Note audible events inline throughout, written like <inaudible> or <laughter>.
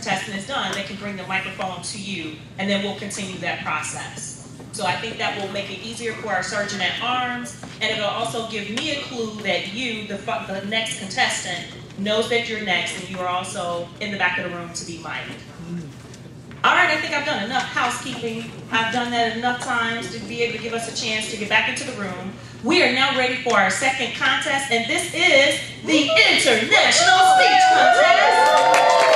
contestant is done, they can bring the microphone to you, and then we'll continue that process. So I think that will make it easier for our sergeant at arms, and it'll also give me a clue that you, the, the next contestant, knows that you're next, and you are also in the back of the room to be mic'd. All right, I think I've done enough housekeeping. I've done that enough times to be able to give us a chance to get back into the room. We are now ready for our second contest, and this is the International Speech Contest.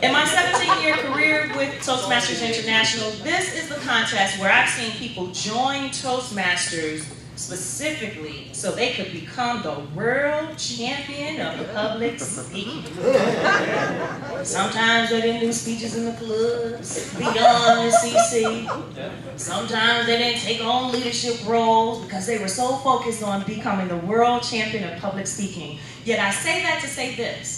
In my 17-year career with Toastmasters International, this is the contest where I've seen people join Toastmasters specifically so they could become the world champion of public speaking. Sometimes they didn't do speeches in the clubs, beyond the CC. Sometimes they didn't take on leadership roles because they were so focused on becoming the world champion of public speaking. Yet I say that to say this.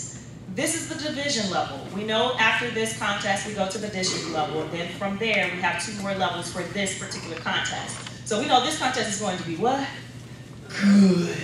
This is the division level. We know after this contest, we go to the district level. And Then from there, we have two more levels for this particular contest. So we know this contest is going to be what? Good.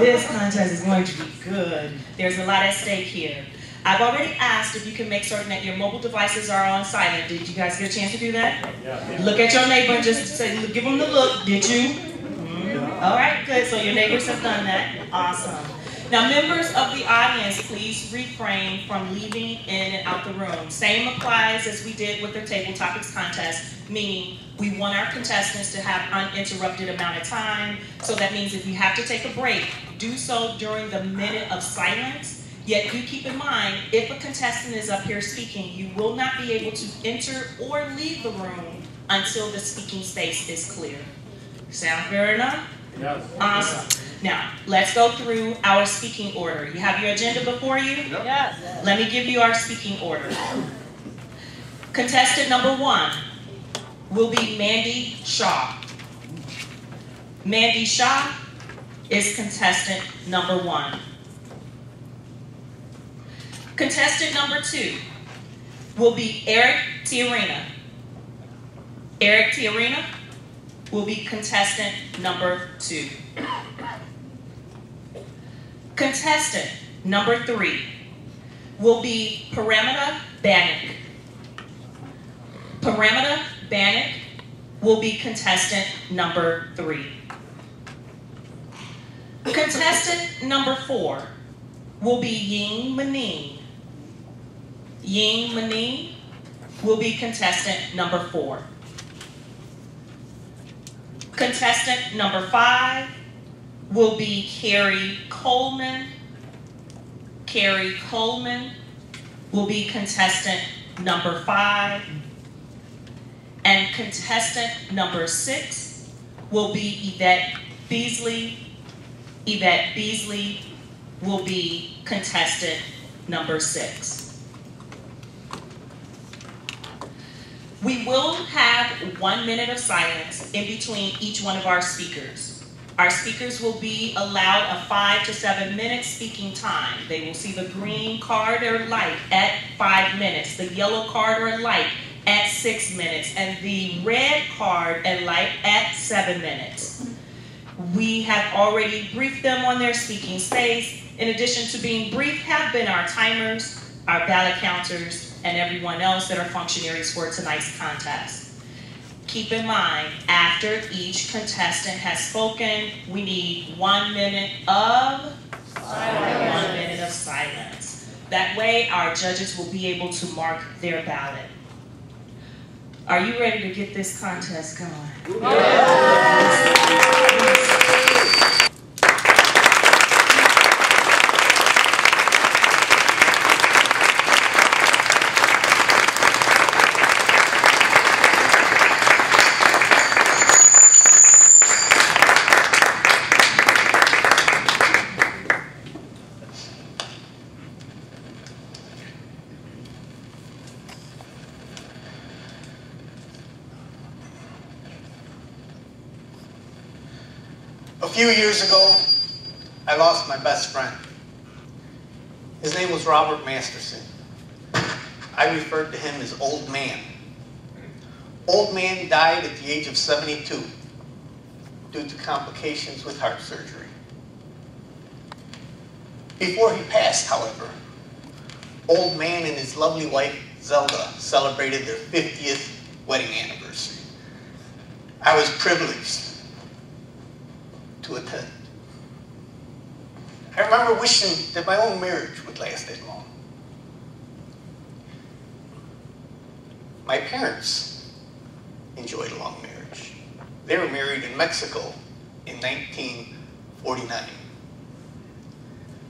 this contest is going to be good. There's a lot at stake here. I've already asked if you can make certain that your mobile devices are on silent. Did you guys get a chance to do that? Yeah. Look at your neighbor and just say, give them the look. Did you? Mm-hmm. All right, good. So your neighbors have done that. Awesome. Now, members of the audience, please refrain from leaving in and out the room. Same applies as we did with the table topics contest, meaning we want our contestants to have uninterrupted amount of time. So that means if you have to take a break, do so during the minute of silence. Yet do keep in mind, if a contestant is up here speaking, you will not be able to enter or leave the room until the speaking space is clear. Sound fair enough? Yes. Awesome. Now, let's go through our speaking order. You have your agenda before you? Yep. Yes. Let me give you our speaking order. Contestant number one will be Mandy Shaw. Mandy Shaw is contestant number one. Contestant number two will be Eric Tiarina. Eric Tiarina will be contestant number two. Contestant number three will be Paramita Bannock. Paramita Bannock will be contestant number three. Contestant number four will be Ying Manin. Ying Manin will be contestant number four. Contestant number five will be Carrie Coleman. Carrie Coleman will be contestant number five. And contestant number six will be Yvette Beasley. Yvette Beasley will be contestant number six. We will have one minute of silence in between each one of our speakers. Our speakers will be allowed a five to seven minute speaking time. They will see the green card or light at five minutes, the yellow card or light at six minutes, and the red card and light at seven minutes. We have already briefed them on their speaking space. In addition to being briefed have been our timers, our ballot counters, and everyone else that are functionaries for tonight's contest. Keep in mind, after each contestant has spoken, we need one minute of silence. one minute of silence. That way, our judges will be able to mark their ballot. Are you ready to get this contest going? few ago, I lost my best friend. His name was Robert Masterson. I referred to him as Old Man. Old Man died at the age of 72 due to complications with heart surgery. Before he passed, however, old man and his lovely wife, Zelda, celebrated their 50th wedding anniversary. I was privileged to attend. I remember wishing that my own marriage would last that long. My parents enjoyed a long marriage. They were married in Mexico in 1949.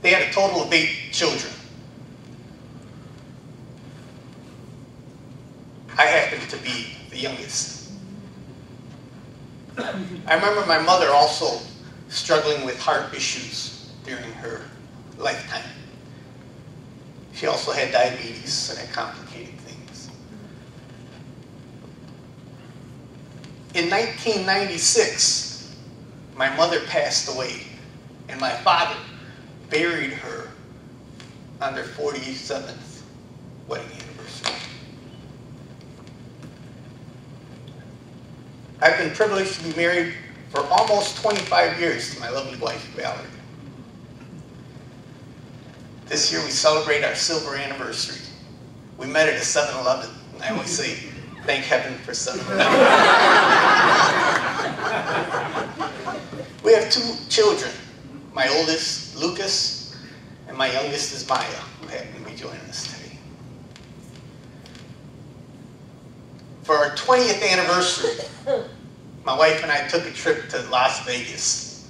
They had a total of eight children. I happened to be the youngest. I remember my mother also struggling with heart issues during her lifetime. She also had diabetes, and that complicated things. In 1996, my mother passed away, and my father buried her on their 47th wedding anniversary. I've been privileged to be married for almost 25 years to my lovely wife, Valerie. This year we celebrate our silver anniversary. We met at a 7-Eleven, and I always say, thank heaven for 7-Eleven. <laughs> we have two children. My oldest, Lucas, and my youngest is Maya, who happened to be joining us today. For our 20th anniversary, my wife and I took a trip to Las Vegas.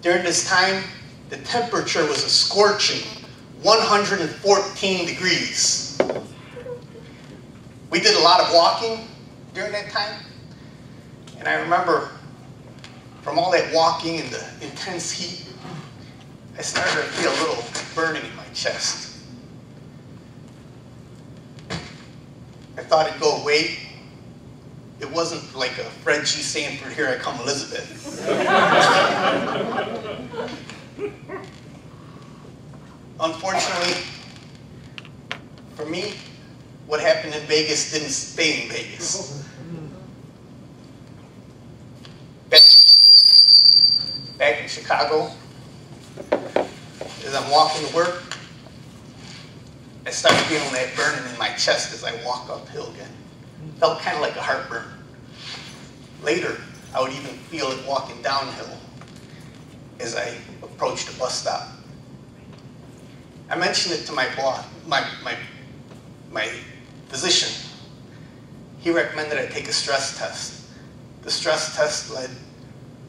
During this time, the temperature was a scorching 114 degrees. We did a lot of walking during that time. And I remember from all that walking and the intense heat, I started to feel a little burning in my chest. I thought it'd go away, it wasn't like a G. Sanford, here I come Elizabeth. Unfortunately, for me, what happened in Vegas didn't stay in Vegas. Back in Chicago, as I'm walking to work, I start feeling that burning in my chest as I walk uphill again. Felt kind of like a heartburn. Later, I would even feel it walking downhill as I approached a bus stop. I mentioned it to my my, my, my physician. He recommended I take a stress test. The stress test led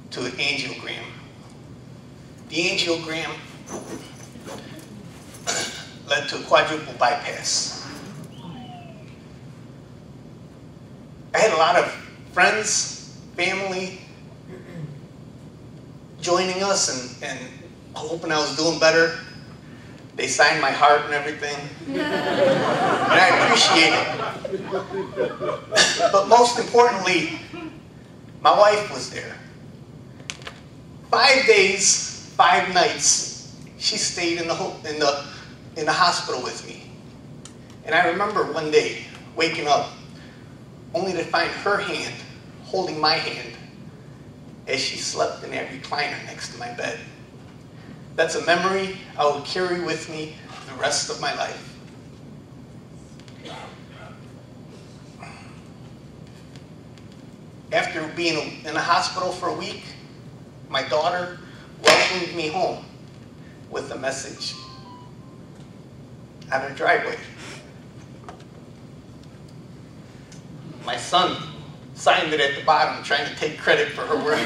to an angiogram. The angiogram <coughs> led to a quadruple bypass. I had a lot of friends, family joining us and, and hoping I was doing better. They signed my heart and everything. and I appreciate it. but most importantly, my wife was there. Five days, five nights, she stayed in the, in the, in the hospital with me. And I remember one day waking up only to find her hand holding my hand as she slept in that recliner next to my bed. That's a memory I will carry with me the rest of my life. After being in the hospital for a week, my daughter welcomed me home with a message on her driveway. My son signed it at the bottom, trying to take credit for her work.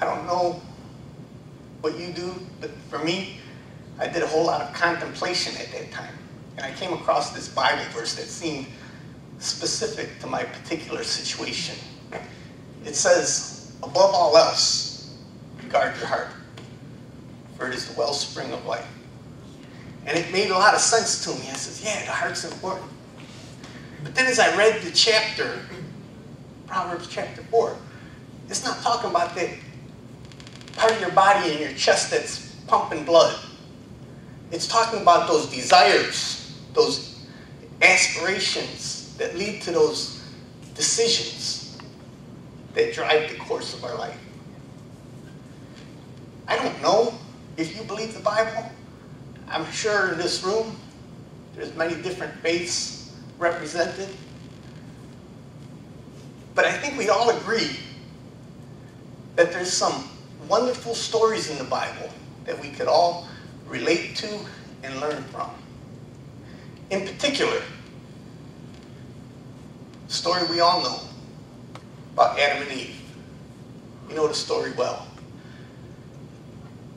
I don't know what you do, but for me, I did a whole lot of contemplation at that time. And I came across this Bible verse that seemed specific to my particular situation. It says, above all else, guard your heart, for it is the wellspring of life. And it made a lot of sense to me. I said, yeah, the heart's important. But then as I read the chapter, Proverbs chapter 4, it's not talking about that part of your body in your chest that's pumping blood. It's talking about those desires, those aspirations that lead to those decisions that drive the course of our life. I don't know if you believe the Bible. I'm sure in this room there's many different faiths represented. But I think we all agree that there's some wonderful stories in the Bible that we could all relate to and learn from. In particular, the story we all know about Adam and Eve. You know the story well.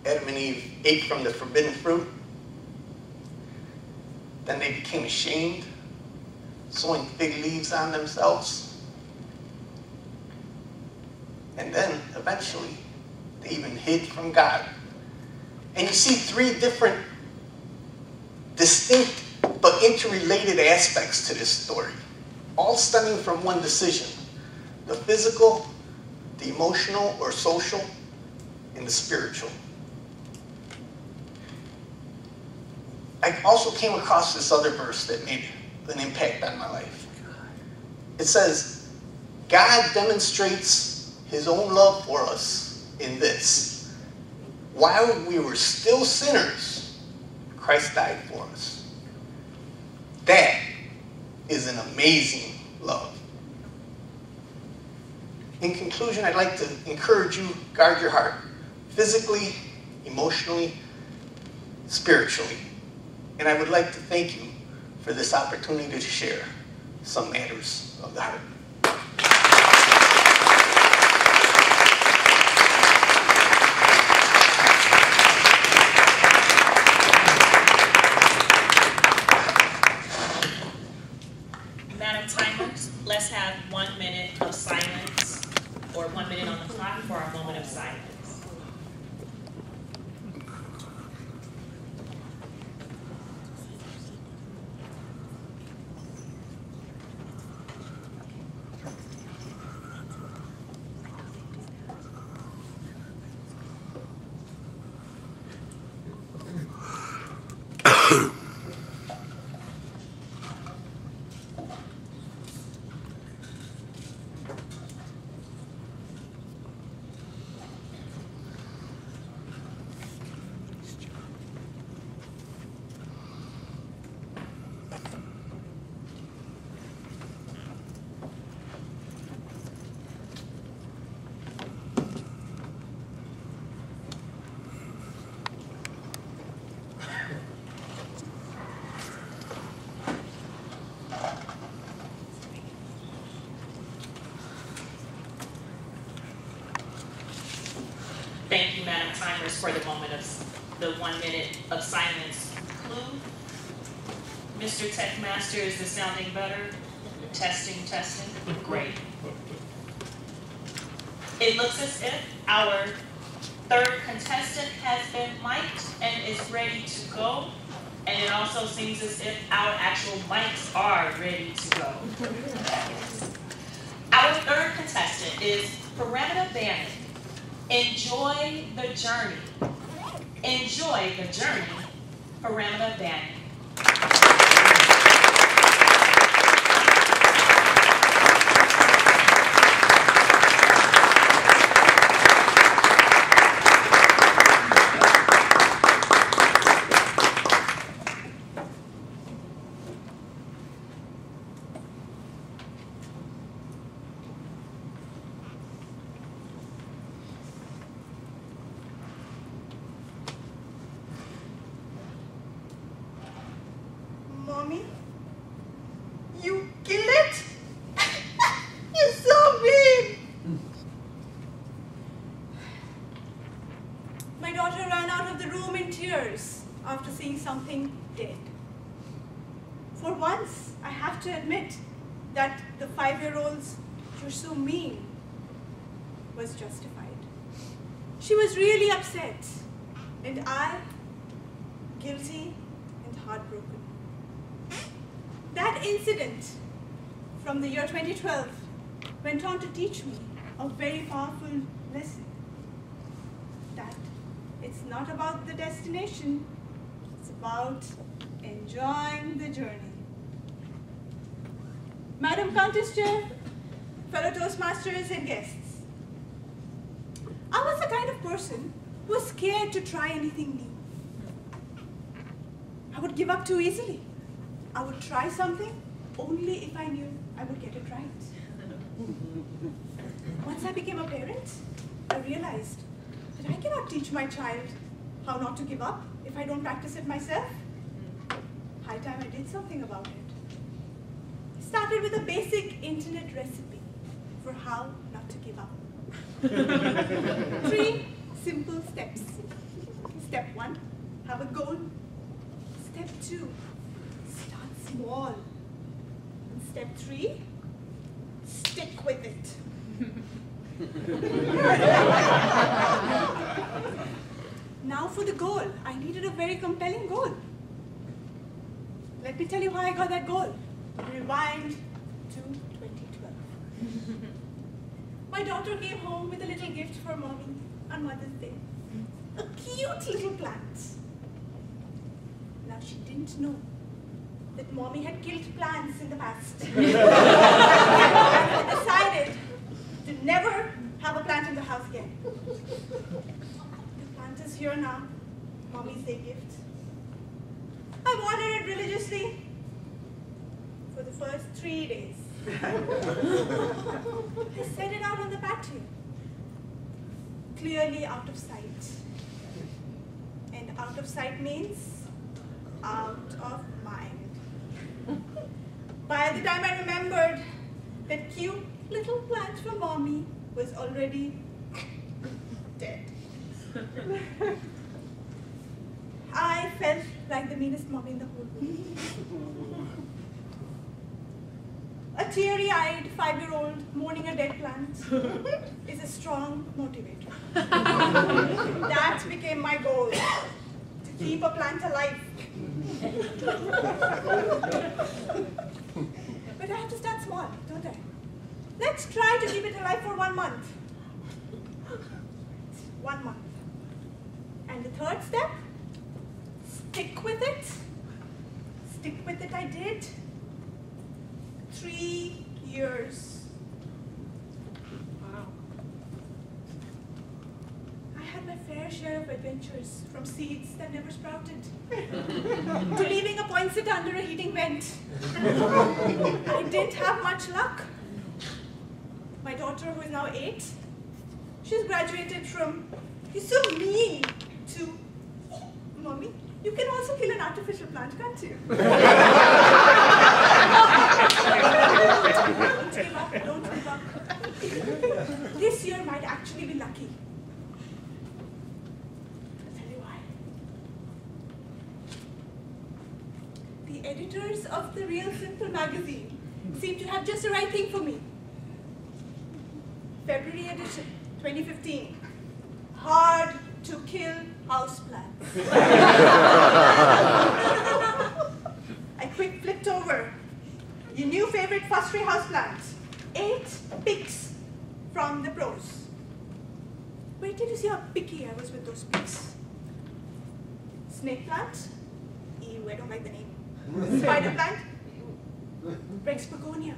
Adam and Eve ate from the forbidden fruit. Then they became ashamed, sewing fig leaves on themselves. And then, eventually, they even hid from God. And you see three different, distinct, but interrelated aspects to this story, all stemming from one decision. The physical, the emotional or social, and the spiritual. I also came across this other verse that made an impact on my life. It says, God demonstrates his own love for us in this. While we were still sinners, Christ died for us. That is an amazing love. In conclusion, I'd like to encourage you, guard your heart, physically, emotionally, spiritually. And I would like to thank you for this opportunity to share some matters of the heart. Madam Timers, let's have one minute of silence, or one minute on the clock for our moment of silence. Thank for the moment of, the one minute of silence clue. Mr. Tech Master, is this sounding better? Testing, testing, great. It looks as if our third contestant has been mic'd and is ready to go. And it also seems as if our actual mics are ready to go. <laughs> Our third contestant is Paramita Bandit. Enjoy the journey. Enjoy the journey, Paramita Bandit. Mommy, you killed it? You're so mean. My daughter ran out of the room in tears after seeing something dead. For once, I have to admit that the five-year-old's "you're so mean" was justified. She was really upset, and I, guilty and heartbroken. That incident from the year 2012 went on to teach me a very powerful lesson. That it's not about the destination, it's about enjoying the journey. Madam Contest Chair, fellow Toastmasters and guests. I was the kind of person who was scared to try anything new. I would give up too easily. I would try something only if I knew I would get it right. <laughs> Once I became a parent, I realized that I cannot teach my child how not to give up if I don't practice it myself. High time I did something about it. I started with a basic internet recipe for how not to give up. <laughs> Three simple steps. Step one, have a goal. Step two, start small. And step three, stick with it. <laughs> now for the goal. I needed a very compelling goal. Let me tell you how I got that goal. Rewind to 2012. <laughs> My daughter came home with a little gift for mommy on Mother's Day. A cute little plant. Now she didn't know that mommy had killed plants in the past. <laughs> and decided to never have a plant in the house again. The plant is here now, mommy's day gift. I watered it religiously for the first three days. <laughs> I set it out on the patio, clearly out of sight. And out of sight means out of mind. <laughs> By the time I remembered that cute little plant for mommy was already <coughs> dead. <laughs> I felt like the meanest mommy in the whole world. <laughs> A teary-eyed five-year-old mourning a dead plant <laughs> is a strong motivator. <laughs> that became my goal, to keep a plant alive. <laughs> but I have to start small, don't I? Let's try to keep it alive for one month. One month. And the third step, stick with it. Stick with it I did. Three years. Wow. I had my fair share of adventures, from seeds that never sprouted, <laughs> to leaving a poinsettia under a heating vent. I didn't have much luck. My daughter, who is now eight, she's graduated from, you're so mean, to, oh, mommy, you can also kill an artificial plant, can't you? <laughs> don't give up, don't give up. This year might actually be lucky. I'll tell you why. The editors of the Real Simple magazine seem to have just the right thing for me. February edition, 2015. Hard to kill houseplants. I <laughs> quick flipped over. Your new favorite fuss-free houseplant. Eight picks from the pros. Wait till you see how picky I was with those picks. Snake plant. Ew, I don't like the name. <laughs> Spider plant. Rex begonia.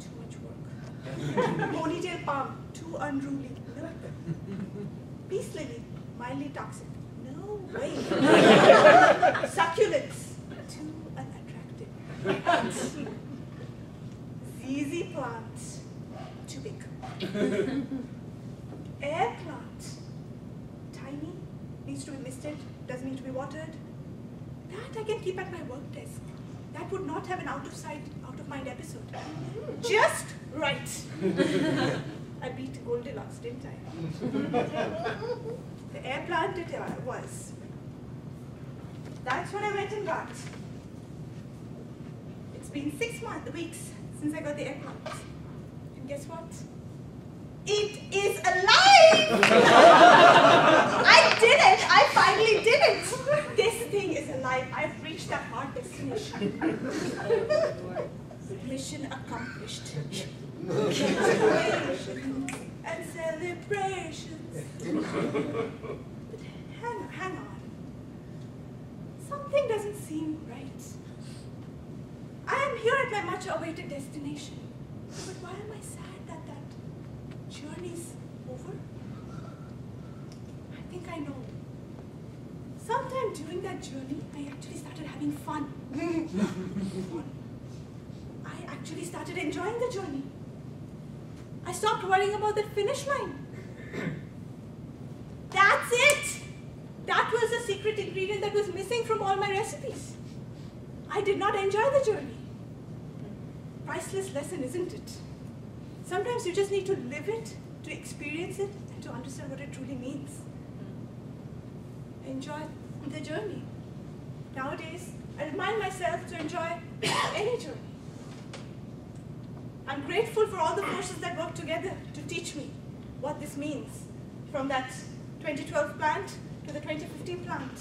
Too much work. <laughs> Ponytail palm. Too unruly. No. Peace lily. Mildly toxic. No way. <laughs> Succulents. Too unattractive. ZZ plant. Too big. <laughs> Air plant. Tiny. Needs to be misted. Doesn't need to be watered. That I can keep at my work desk. That would not have an out of sight, out of mind episode. <laughs> Just right. <laughs> I beat Goldilocks, didn't I? the air plant it was. That's what I went and got. It's been six months, weeks since I got the air. And guess what? It is alive! <laughs> I did it! I finally did it! This thing is alive. I've reached that hard destination. <laughs> Mission accomplished. Congratulations <laughs> and celebrations. But hang, hang on. Something doesn't seem right. I am here at my much awaited destination. But why am I sad that that journey's over? I think I know. Sometime during that journey, I actually started having fun. fun. <laughs> I actually started enjoying the journey. I stopped worrying about the finish line. That's it! That was the secret ingredient that was missing from all my recipes. I did not enjoy the journey. Priceless lesson, isn't it? Sometimes you just need to live it, to experience it, and to understand what it truly means. Enjoy the journey. Nowadays, I remind myself to enjoy <coughs> any journey. I'm grateful for all the forces that work together to teach me what this means from that 2012 plant to the 2015 plant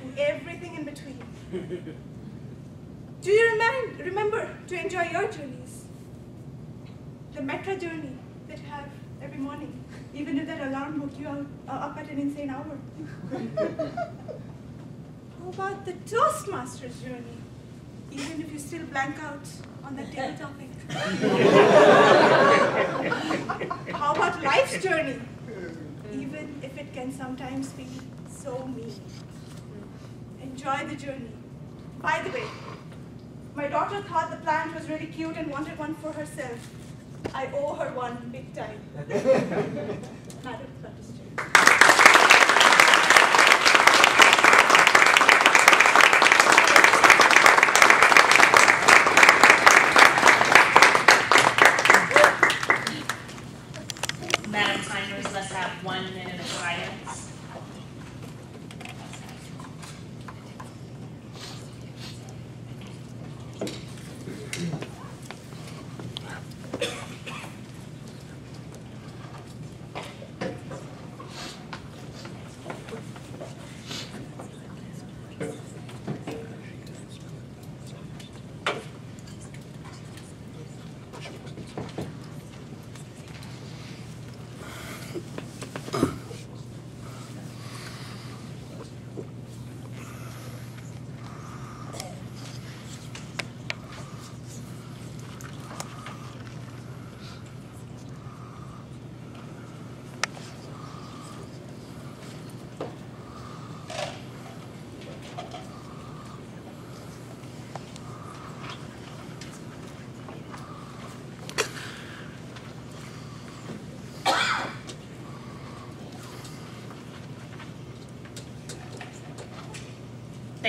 and everything in between. <laughs> Do you remind, remember to enjoy your journeys? The metro journey that you have every morning, even if that alarm woke you out, uh, up at an insane hour. <laughs> How about the Toastmasters journey, even if you still blank out on that table topic? <laughs> How about life's journey, even if it can sometimes be so mean? Enjoy the journey. By the way, my daughter thought the plant was really cute and wanted one for herself. I owe her one big time. <laughs> Madam Thunderstone. Madam Timers, let's have one minute of silence.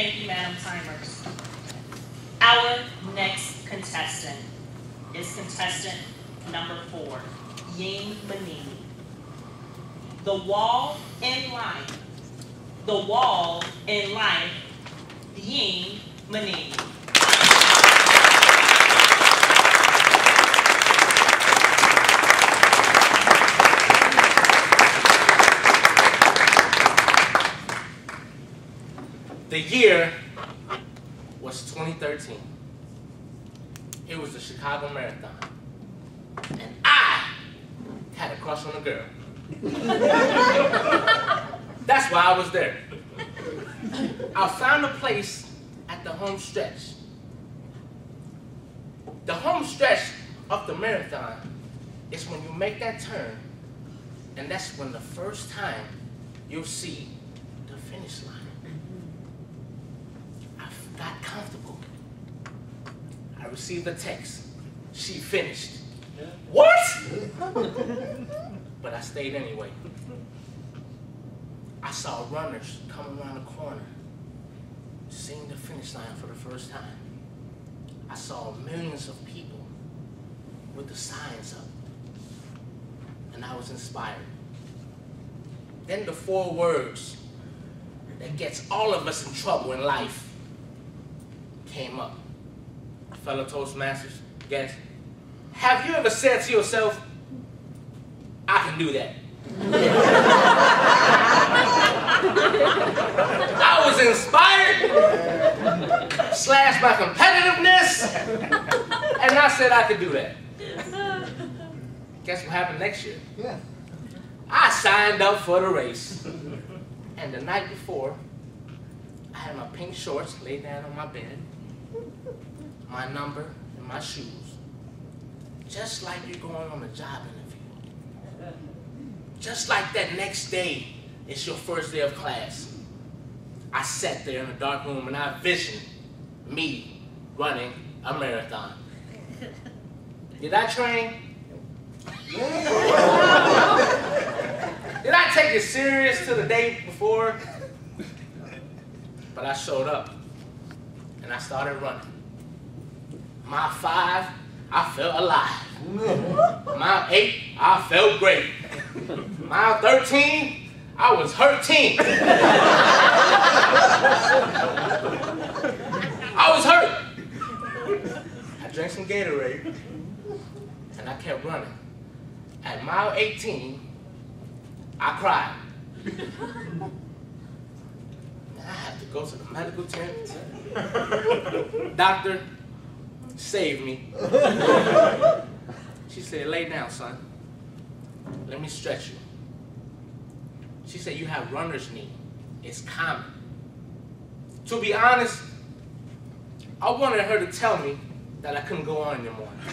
Thank you, Madam Timers. Our next contestant is contestant number four, Ying Manini. The wall in life. The wall in life, Ying Manini. The year was 2013. It was the Chicago Marathon. And I had a crush on a girl. That's why I was there. I found a place at the home stretch. The home stretch of the marathon is when you make that turn, and that's when the first time you'll see the finish line. Mm-hmm. I got comfortable. I received a text. She finished. What? <laughs> but I stayed anyway. I saw runners coming around the corner, seeing the finish line for the first time. I saw millions of people with the signs up, and I was inspired. Then the four words that gets all of us in trouble in life came up. Fellow Toastmasters, guys, have you ever said to yourself, I can do that? <laughs> I was inspired, slash my competitiveness, and I said I could do that. Guess what happened next year? Yeah. I signed up for the race. <laughs> And the night before, I had my pink shorts laid down on my bed, my number and my shoes, just like you're going on a job interview. Just like that next day, it's your first day of class. I sat there in a dark room and I visioned me running a marathon. <laughs> Did I train? <laughs> Did I take it serious to the day before? But I showed up and I started running. Mile five, I felt alive. Mile eight, I felt great. Mile 13, I was hurting. I was hurt. I drank some Gatorade and I kept running. At mile 18, I cried. <laughs> I have to go to the medical tent. <laughs> Doctor, save me. <laughs> She said, lay down, son. Let me stretch you. She said, you have runner's knee. It's common. To be honest, I wanted her to tell me that I couldn't go on anymore. <laughs>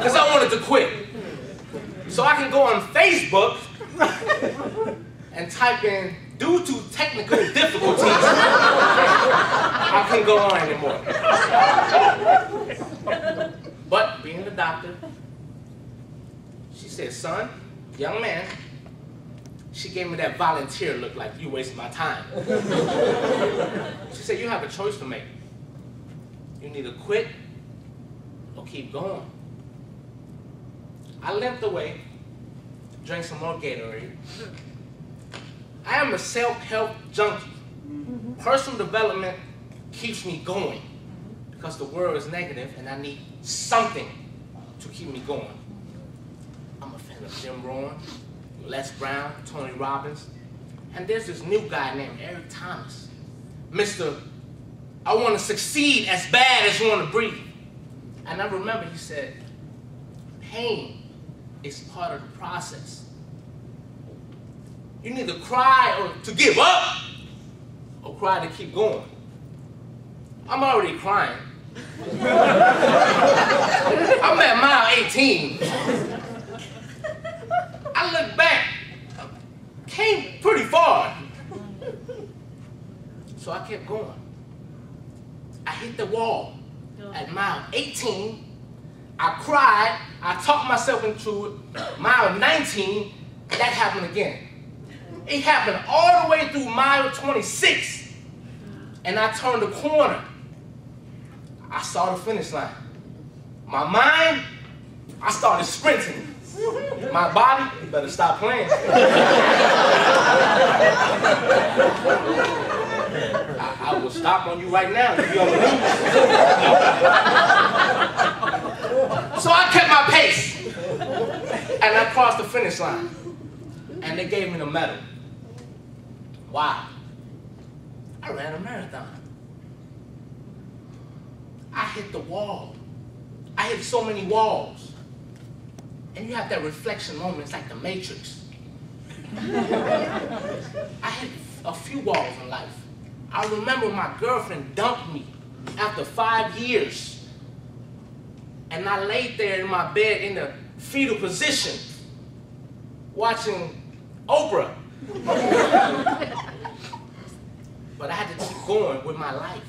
Because I wanted to quit. So I can go on Facebook and type in, due to technical difficulties, I can't go on anymore. But being the doctor, she said, son, young man, she gave me that volunteer look like you wasting my time. <laughs> she said, you have a choice to make. You need to quit or keep going. I limped away, drank some more Gatorade. I am a self-help junkie. Mm-hmm. Personal development keeps me going because the world is negative and I need something to keep me going. I'm a fan of Jim Rohn, Les Brown, Tony Robbins, and there's this new guy named Eric Thomas. Mr. I want to succeed as bad as you want to breathe. And I remember he said, pain is part of the process. You need to cry or to give up or cry to keep going. I'm already crying. <laughs> I'm at mile 18. I look back, came pretty far. So I kept going. I hit the wall oh. at mile 18. I cried. I talked myself into it. Mile 19, that happened again. It happened all the way through mile 26. And I turned the corner. I saw the finish line. My mind, I started sprinting. My body, you better stop playing. <laughs> Stop on you right now you're news. so I kept my pace. And I crossed the finish line. And they gave me the medal. Wow. I ran a marathon. I hit the wall. I hit so many walls. And you have that reflection moment, it's like the Matrix. <laughs> I hit a few walls in life. I remember my girlfriend dumped me after five years. And I laid there in my bed in the fetal position, watching Oprah. <laughs> but I had to keep going with my life.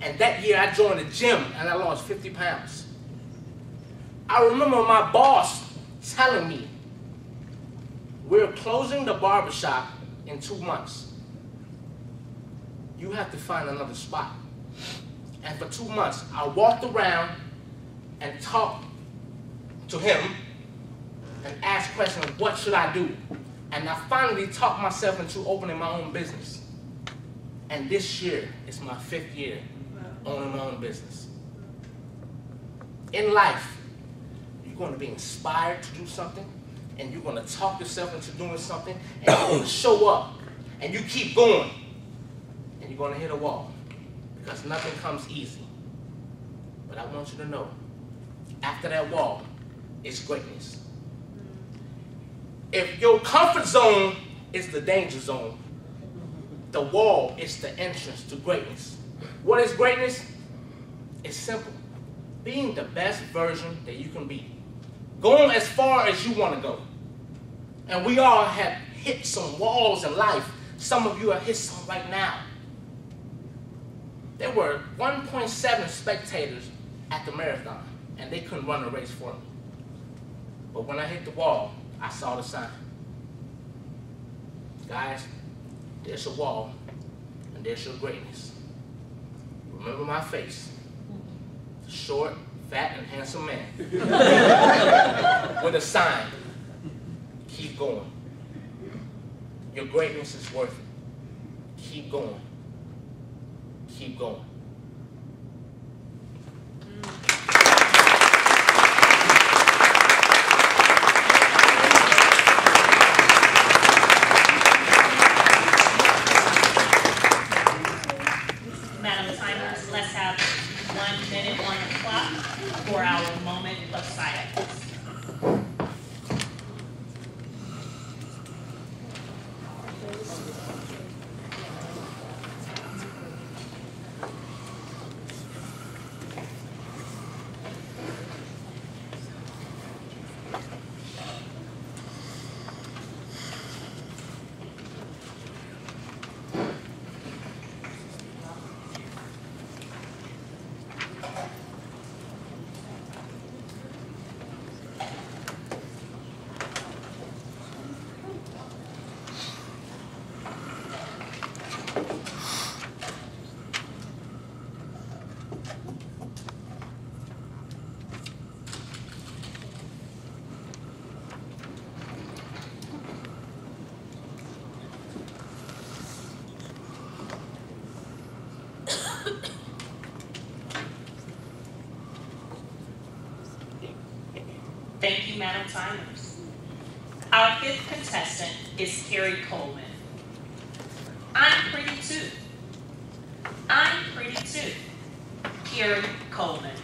And that year I joined the gym and I lost 50 pounds. I remember my boss telling me, we're closing the barbershop in two months. You have to find another spot. And for two months, I walked around and talked to him and asked questions, what should I do? And I finally talked myself into opening my own business. And this year is my fifth year owning my own business. In life, you're going to be inspired to do something, and you're going to talk yourself into doing something, and you're going to show up, and you keep going, going to hit a wall, because nothing comes easy. But I want you to know, after that wall, it's greatness. If your comfort zone is the danger zone, the wall is the entrance to greatness. What is greatness? It's simple. Being the best version that you can be. Going as far as you want to go. And we all have hit some walls in life. Some of you have hit some right now. There were 1.7 spectators at the marathon, and they couldn't run a race for me. But when I hit the wall, I saw the sign. Guys, there's a wall, and there's your greatness. Remember my face. Short, fat, and handsome man. <laughs> With a sign. Keep going. Your greatness is worth it. Keep going. Keep going. Madam Timers, let's have one minute on the clock for our moment of silence. Timers. Our fifth contestant is Carrie Coleman. I'm pretty too. I'm pretty too. Carrie Coleman.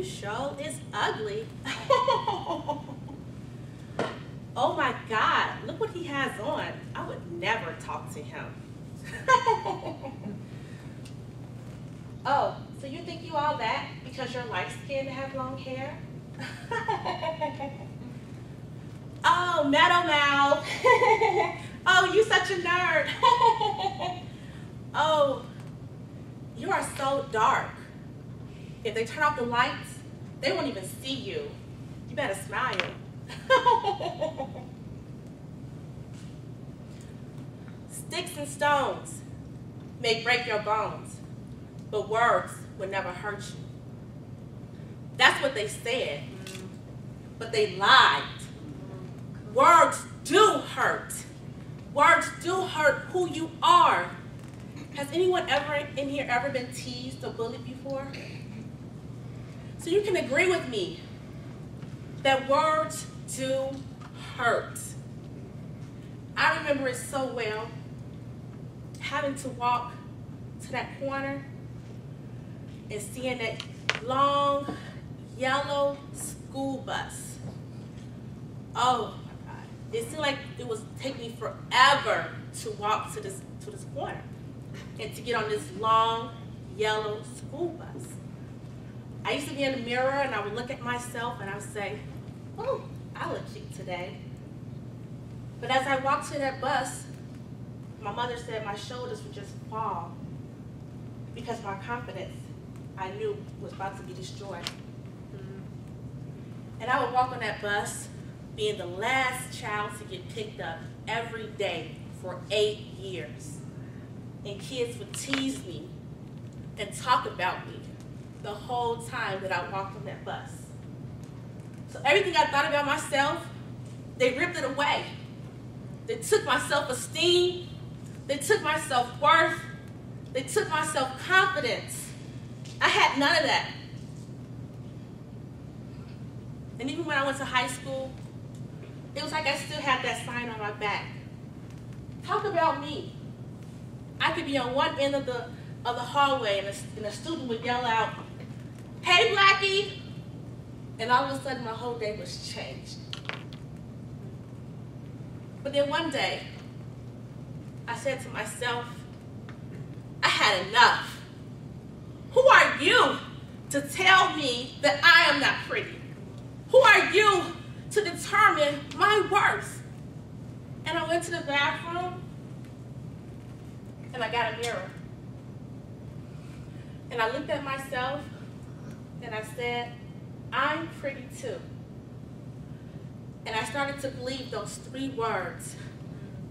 You show is ugly. <laughs> oh my God, look what he has on. I would never talk to him. <laughs> oh, so you think you all that because you're light skinned and have long hair? <laughs> oh, Meadow Mouth. oh, you such a nerd. oh, you are so dark. If they turn off the lights, they won't even see you. You better smile. <laughs> Sticks and stones may break your bones, but words will never hurt you. That's what they said, but they lied. Words do hurt. Words do hurt who you are. Has anyone ever in here ever been teased or bullied before? So you can agree with me that words do hurt. I remember it so well, having to walk to that corner and seeing that long yellow school bus. Oh my God. It seemed like it was taking me forever to walk to this to this corner and to get on this long yellow school bus. I used to be in the mirror and I would look at myself and I would say, oh, I look cute today. But as I walked to that bus, my mother said my shoulders would just fall because my confidence I knew was about to be destroyed. Mm-hmm. And I would walk on that bus being the last child to get picked up every day for eight years. And kids would tease me and talk about me the whole time that I walked on that bus. So everything I thought about myself, they ripped it away. They took my self-esteem, they took my self-worth, they took my self-confidence. I had none of that. And even when I went to high school, it was like I still had that sign on my back. Talk about me. I could be on one end of the of the hallway and a, and a student would yell out, hey Blackie! And all of a sudden my whole day was changed. But then one day, I said to myself, I had enough. Who are you to tell me that I am not pretty? Who are you to determine my worth? And I went to the bathroom and I got a mirror. And I looked at myself and I said, I'm pretty too. And I started to believe those three words,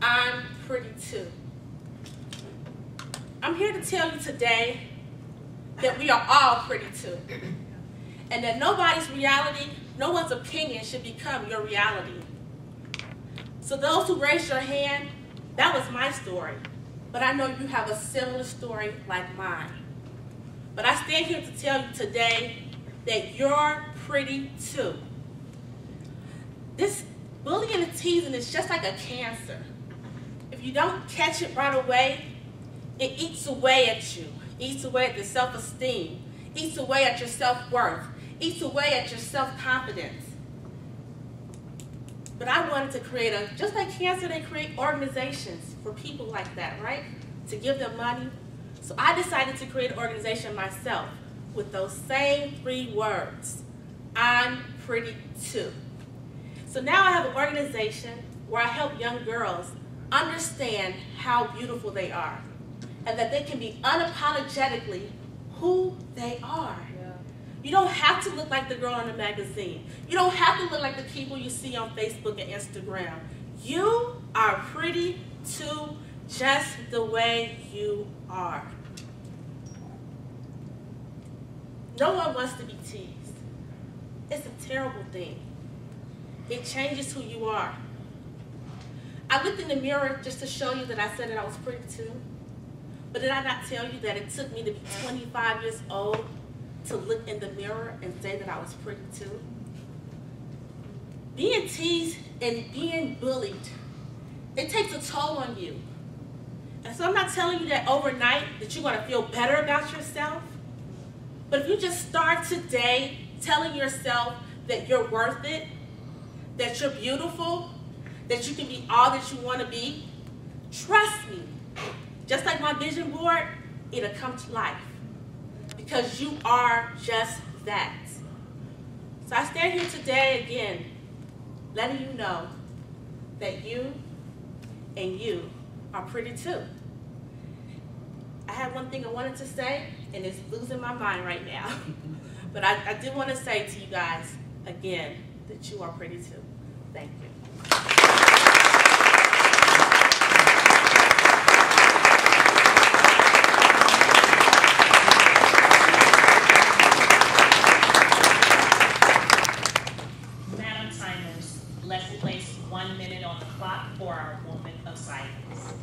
I'm pretty too. I'm here to tell you today that we are all pretty too. And that nobody's reality, no one's opinion should become your reality. So those who raised your hand, that was my story. But I know you have a similar story like mine. But I stand here to tell you today that you're pretty too. This bullying and teasing is just like a cancer. If you don't catch it right away, it eats away at you, eats away at your self-esteem, eats away at your self-worth, eats away at your self-confidence. But I wanted to create a, just like cancer, they create organizations for people like that, right? To give them money. So I decided to create an organization myself with those same three words. I'm pretty too. So now I have an organization where I help young girls understand how beautiful they are and that they can be unapologetically who they are. Yeah. You don't have to look like the girl in the magazine. You don't have to look like the people you see on Facebook and Instagram. You are pretty too, just the way you are. No one wants to be teased. It's a terrible thing. It changes who you are. I looked in the mirror just to show you that I said that I was pretty too. But did I not tell you that it took me to be 25 years old to look in the mirror and say that I was pretty too? Being teased and being bullied, it takes a toll on you. And so I'm not telling you that overnight that you're to feel better about yourself. But if you just start today telling yourself that you're worth it, that you're beautiful, that you can be all that you want to be, trust me, just like my vision board, it'll come to life. Because you are just that. So I stand here today again, letting you know that you and you are pretty too. I have one thing I wanted to say, and it's losing my mind right now. <laughs> but I, I did want to say to you guys, again, that you are pretty too. Thank you. Madam Timers, let's place one minute on the clock for our moment of silence.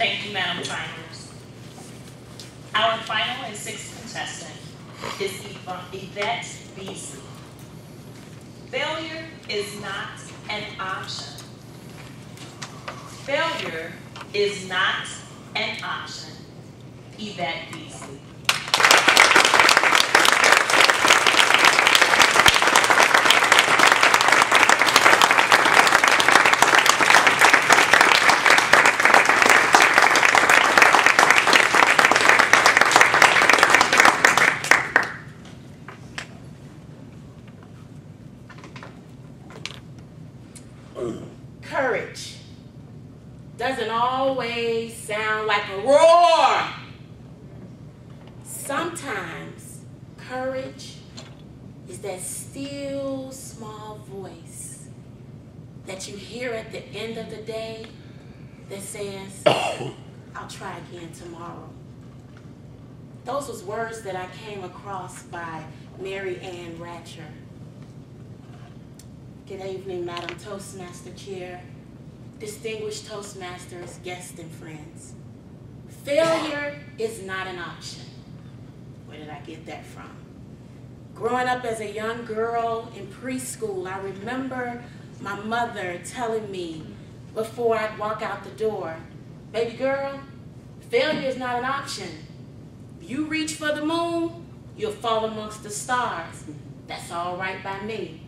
Thank you, Madam Timers. Our final and sixth contestant is Eva- uh, Yvette Beasley. Failure is not an option. Failure is not an option. Yvette Beasley. Courage doesn't always sound like a roar. Sometimes courage is that still small voice that you hear at the end of the day that says, I'll try again tomorrow. Those was words that I came across by Mary Ann Ratcher. Good evening, Madam Toastmaster Chair, distinguished Toastmasters, guests, and friends. Failure is not an option. Where did I get that from? Growing up as a young girl in preschool, I remember my mother telling me before I'd walk out the door, baby girl, failure is not an option. You reach for the moon, you'll fall amongst the stars. That's all right by me.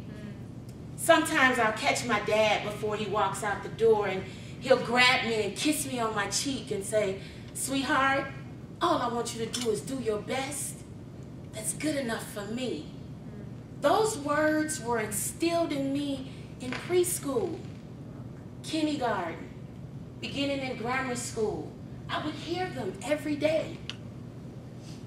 Sometimes I'll catch my dad before he walks out the door and he'll grab me and kiss me on my cheek and say, sweetheart, all I want you to do is do your best. That's good enough for me. Those words were instilled in me in preschool, kindergarten, beginning in grammar school. I would hear them every day.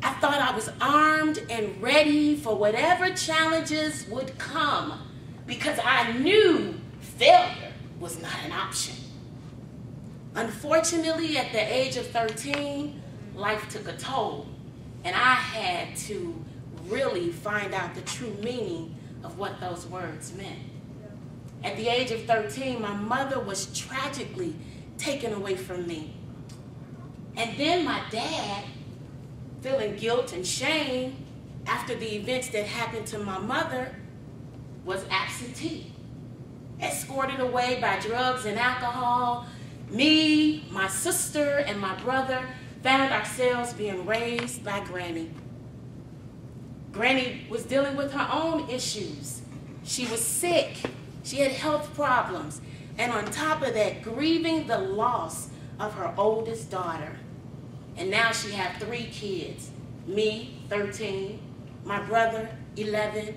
I thought I was armed and ready for whatever challenges would come because I knew failure was not an option. Unfortunately, at the age of 13, life took a toll, and I had to really find out the true meaning of what those words meant. At the age of 13, my mother was tragically taken away from me. And then my dad, feeling guilt and shame after the events that happened to my mother, was absentee, escorted away by drugs and alcohol. Me, my sister, and my brother found ourselves being raised by Granny. Granny was dealing with her own issues. She was sick. She had health problems. And on top of that, grieving the loss of her oldest daughter. And now she had three kids, me, 13, my brother, 11,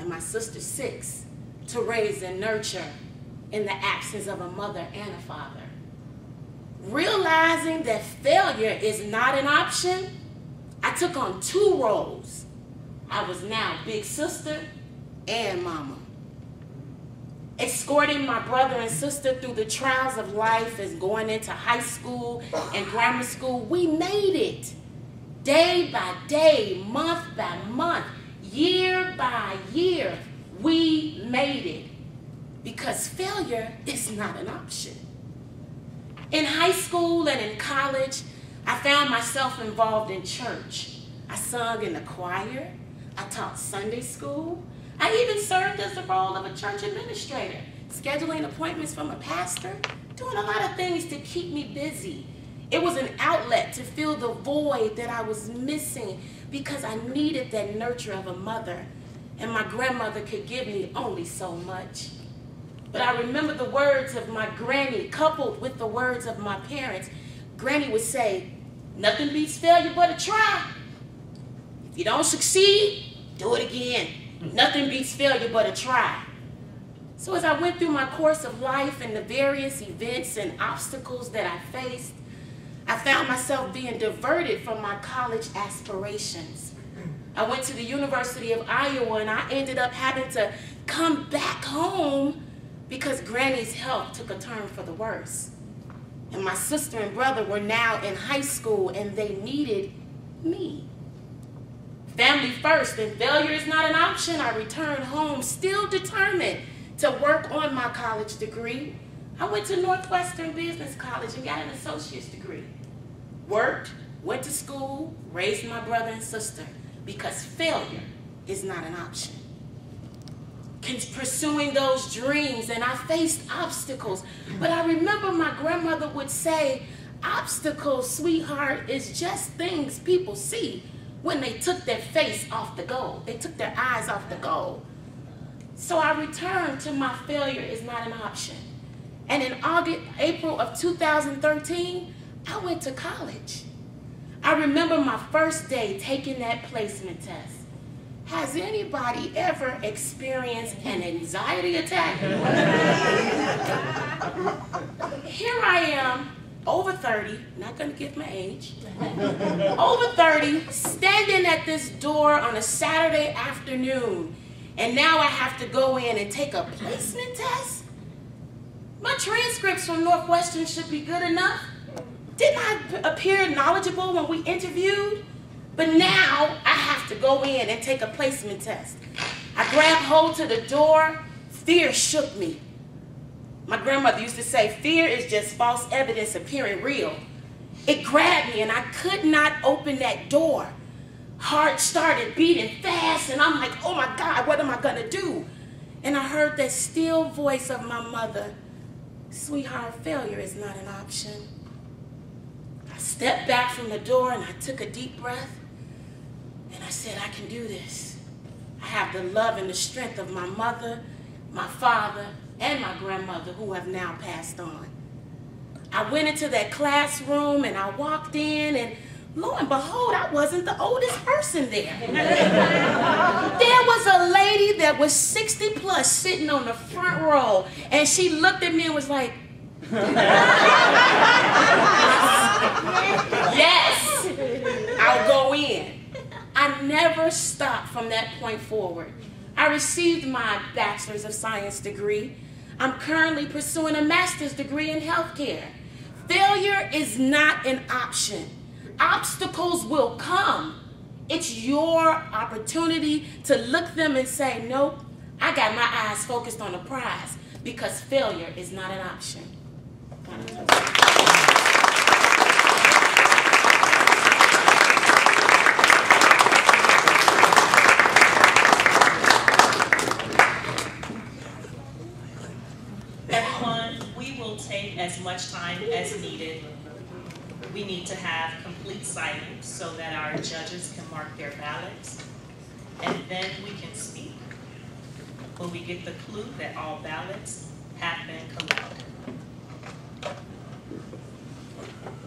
and my sister, six, to raise and nurture in the absence of a mother and a father. Realizing that failure is not an option, I took on two roles. I was now big sister and mama. Escorting my brother and sister through the trials of life as going into high school and grammar school, we made it. Day by day, month by month, year by year, we made it. Because failure is not an option. In high school and in college, I found myself involved in church. I sung in the choir. I taught Sunday school. I even served as the role of a church administrator, scheduling appointments from a pastor, doing a lot of things to keep me busy. It was an outlet to fill the void that I was missing because I needed that nurture of a mother, and my grandmother could give me only so much. But I remember the words of my granny coupled with the words of my parents. Granny would say, nothing beats failure but a try. If you don't succeed, do it again. Nothing beats failure but a try. So as I went through my course of life and the various events and obstacles that I faced, I found myself being diverted from my college aspirations. I went to the University of Iowa and I ended up having to come back home because Granny's health took a turn for the worse. And my sister and brother were now in high school and they needed me. Family first, and failure is not an option. I returned home still determined to work on my college degree. I went to Northwestern Business College and got an associate's degree. Worked, went to school, raised my brother and sister because failure is not an option pursuing those dreams and I faced obstacles. But I remember my grandmother would say, obstacles, sweetheart, is just things people see when they took their face off the goal. They took their eyes off the goal. So I returned to my failure is not an option. And in August, April of 2013, I went to college. I remember my first day taking that placement test Has anybody ever experienced an anxiety attack? <laughs> Here I am, over 30, not gonna give my age, over 30, standing at this door on a Saturday afternoon, and now I have to go in and take a placement test? My transcripts from Northwestern should be good enough. Didn't I appear knowledgeable when we interviewed? But now I have to go in and take a placement test. I grabbed hold to the door. Fear shook me. My grandmother used to say, fear is just false evidence appearing real. It grabbed me and I could not open that door. Heart started beating fast and I'm like, oh my God, what am I gonna do? And I heard that still voice of my mother, sweetheart, failure is not an option. Stepped back from the door and I took a deep breath. And I said, I can do this. I have the love and the strength of my mother, my father, and my grandmother who have now passed on. I went into that classroom and I walked in and lo and behold, I wasn't the oldest person there. <laughs> there was a lady that was 60 plus sitting on the front row and she looked at me and was like, yes, I'll go in. I never stopped from that point forward. I received my Bachelor's of Science degree. I'm currently pursuing a master's degree in healthcare. Failure is not an option. Obstacles will come. It's your opportunity to look them and say, nope, I got my eyes focused on the prize because failure is not an option. As much time as needed. We need to have complete silence so that our judges can mark their ballots. And then we can speak when we get the clue that all ballots have been collected. よろしくお願いします。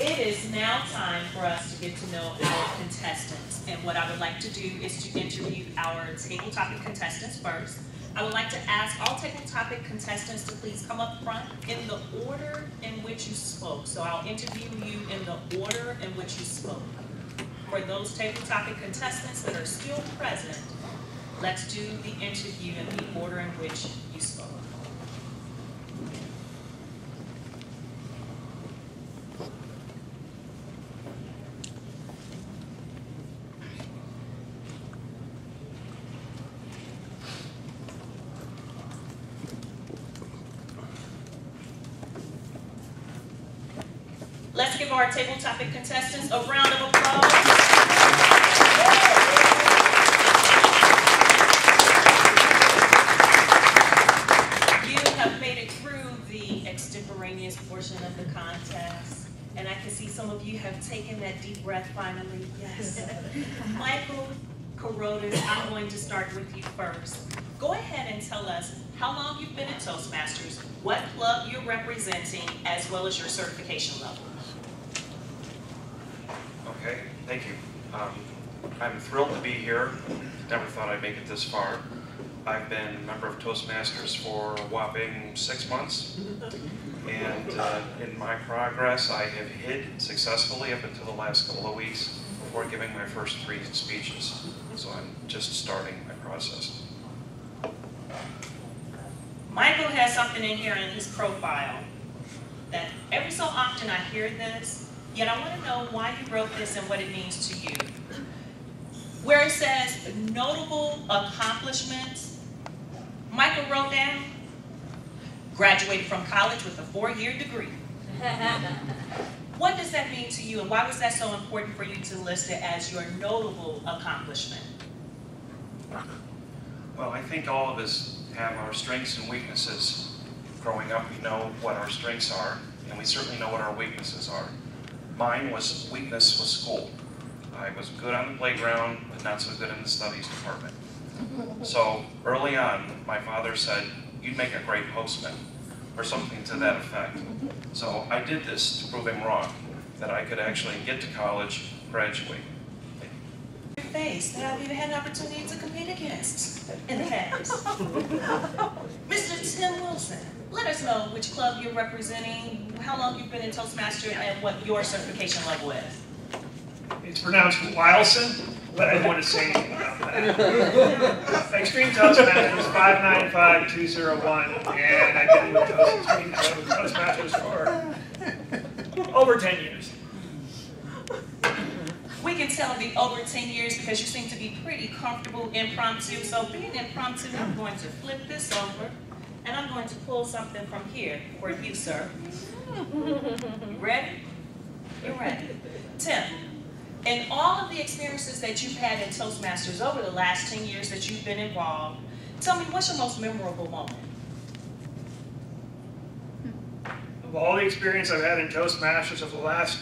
It is now time for us to get to know our contestants. And what I would like to do is to interview our table topic contestants first. I would like to ask all table topic contestants to please come up front in the order in which you spoke. So I'll interview you in the order in which you spoke. For those table topic contestants that are still present, let's do the interview in the order in which you spoke. Let's give our table topic contestants a round of applause. You have made it through the extemporaneous portion of the contest. And I can see some of you have taken that deep breath finally. Yes. Michael Carotas, I'm going to start with you first. Go ahead and tell us how long you've been at Toastmasters, what club you're representing, as well as your certification level. Okay, thank you. Um, I'm thrilled to be here. Never thought I'd make it this far. I've been a member of Toastmasters for a whopping six months. And uh, in my progress, I have hid successfully up until the last couple of weeks before giving my first three speeches. So I'm just starting my process. Michael has something in here in his profile that every so often I hear this, yet I want to know why you wrote this and what it means to you. Where it says notable accomplishments, Michael wrote down, graduated from college with a four-year degree. <laughs> What does that mean to you and why was that so important for you to list it as your notable accomplishment? Well, I think all of us have our strengths and weaknesses. Growing up, we know what our strengths are, and we certainly know what our weaknesses are. Mine was weakness was school. I was good on the playground, but not so good in the studies department. <laughs> So early on, my father said, "You'd make a great postman," or something to that effect. So I did this to prove him wrong, that I could actually get to college, graduate. Your face that I've even had an opportunity to compete against in the past. <laughs> Mr. Tim Wilson, let us know which club you're representing, how long you've been in Toastmaster, and what your certification level is. It's pronounced Wilson, but I don't want to say anything about that. Extreme Toastmasters, 595201, and I've been with Toast- Extreme Toastmasters for over 10 years. We can tell the over 10 years because you seem to be pretty comfortable impromptu. So being impromptu, I'm going to flip this over and I'm going to pull something from here for you, sir. You ready? You're ready. Tim, in all of the experiences that you've had in Toastmasters over the last 10 years that you've been involved, tell me what's your most memorable moment? Of all the experience I've had in Toastmasters of the last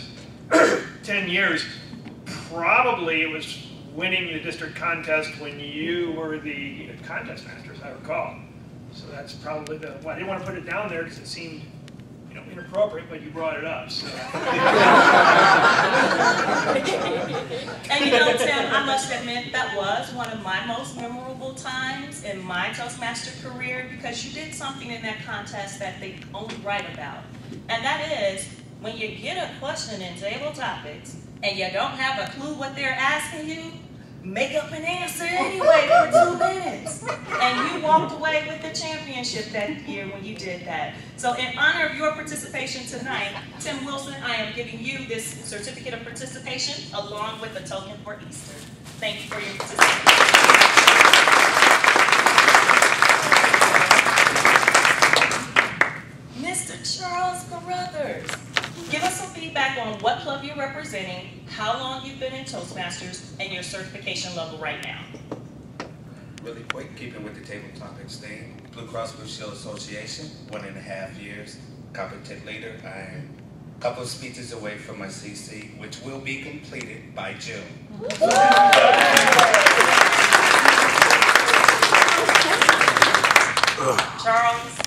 <coughs> 10 years, probably it was winning the district contest when you were the contest master, as I recall. So that's probably the, well, I didn't want to put it down there because it seemed, you know, inappropriate, but you brought it up, so. And you know, Tim, I must admit that was one of my most memorable times in my Toastmaster career because you did something in that contest that they only write about. And that is when you get a question in table topics and you don't have a clue what they're asking you, make up an answer anyway for two minutes. And you walked away with the championship that year when you did that. So in honor of your participation tonight, Tim Wilson, I am giving you this certificate of participation along with a token for Easter. Thank you for your participation. Mr. Charles Carruthers, give us some feedback on what club you're representing, how long you've been in Toastmasters, and your certification level right now. Really quick, keeping with the table topics thing, Blue Cross Blue Shield Association, one and a half years, competent leader. I am a couple of speeches away from my CC, which will be completed by June. Charles,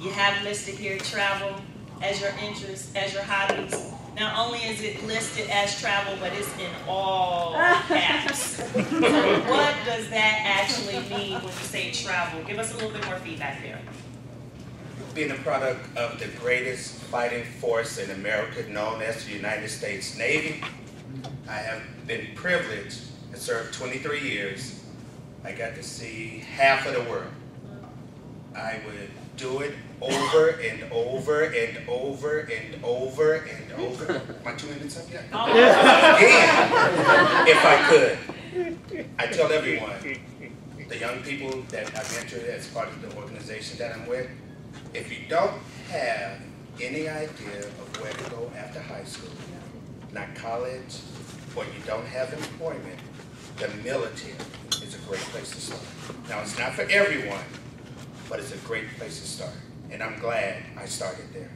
you have listed here travel as your interests, as your hobbies. Not only is it listed as travel, but it's in all <laughs> caps. so what does that actually mean when you say travel? Give us a little bit more feedback there. Being a product of the greatest fighting force in America known as the United States Navy, I have been privileged to serve 23 years. I got to see half of the world. I would do it over and over and over and over and over. My two minutes up yet? <laughs> Again, if I could. I tell everyone, the young people that I mentor as part of the organization that I'm with, if you don't have any idea of where to go after high school, not college, or you don't have employment, the military is a great place to start. Now, it's not for everyone, but it's a great place to start. And I'm glad I started there.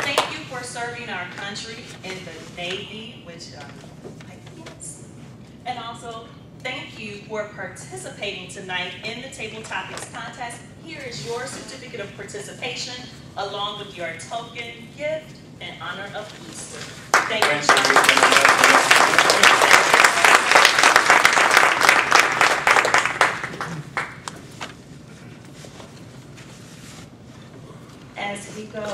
Thank you for serving our country in the Navy, which um, I guess. And also, thank you for participating tonight in the Table Topics contest. Here is your certificate of participation, along with your token gift in honor of Easter. Thank you. As we go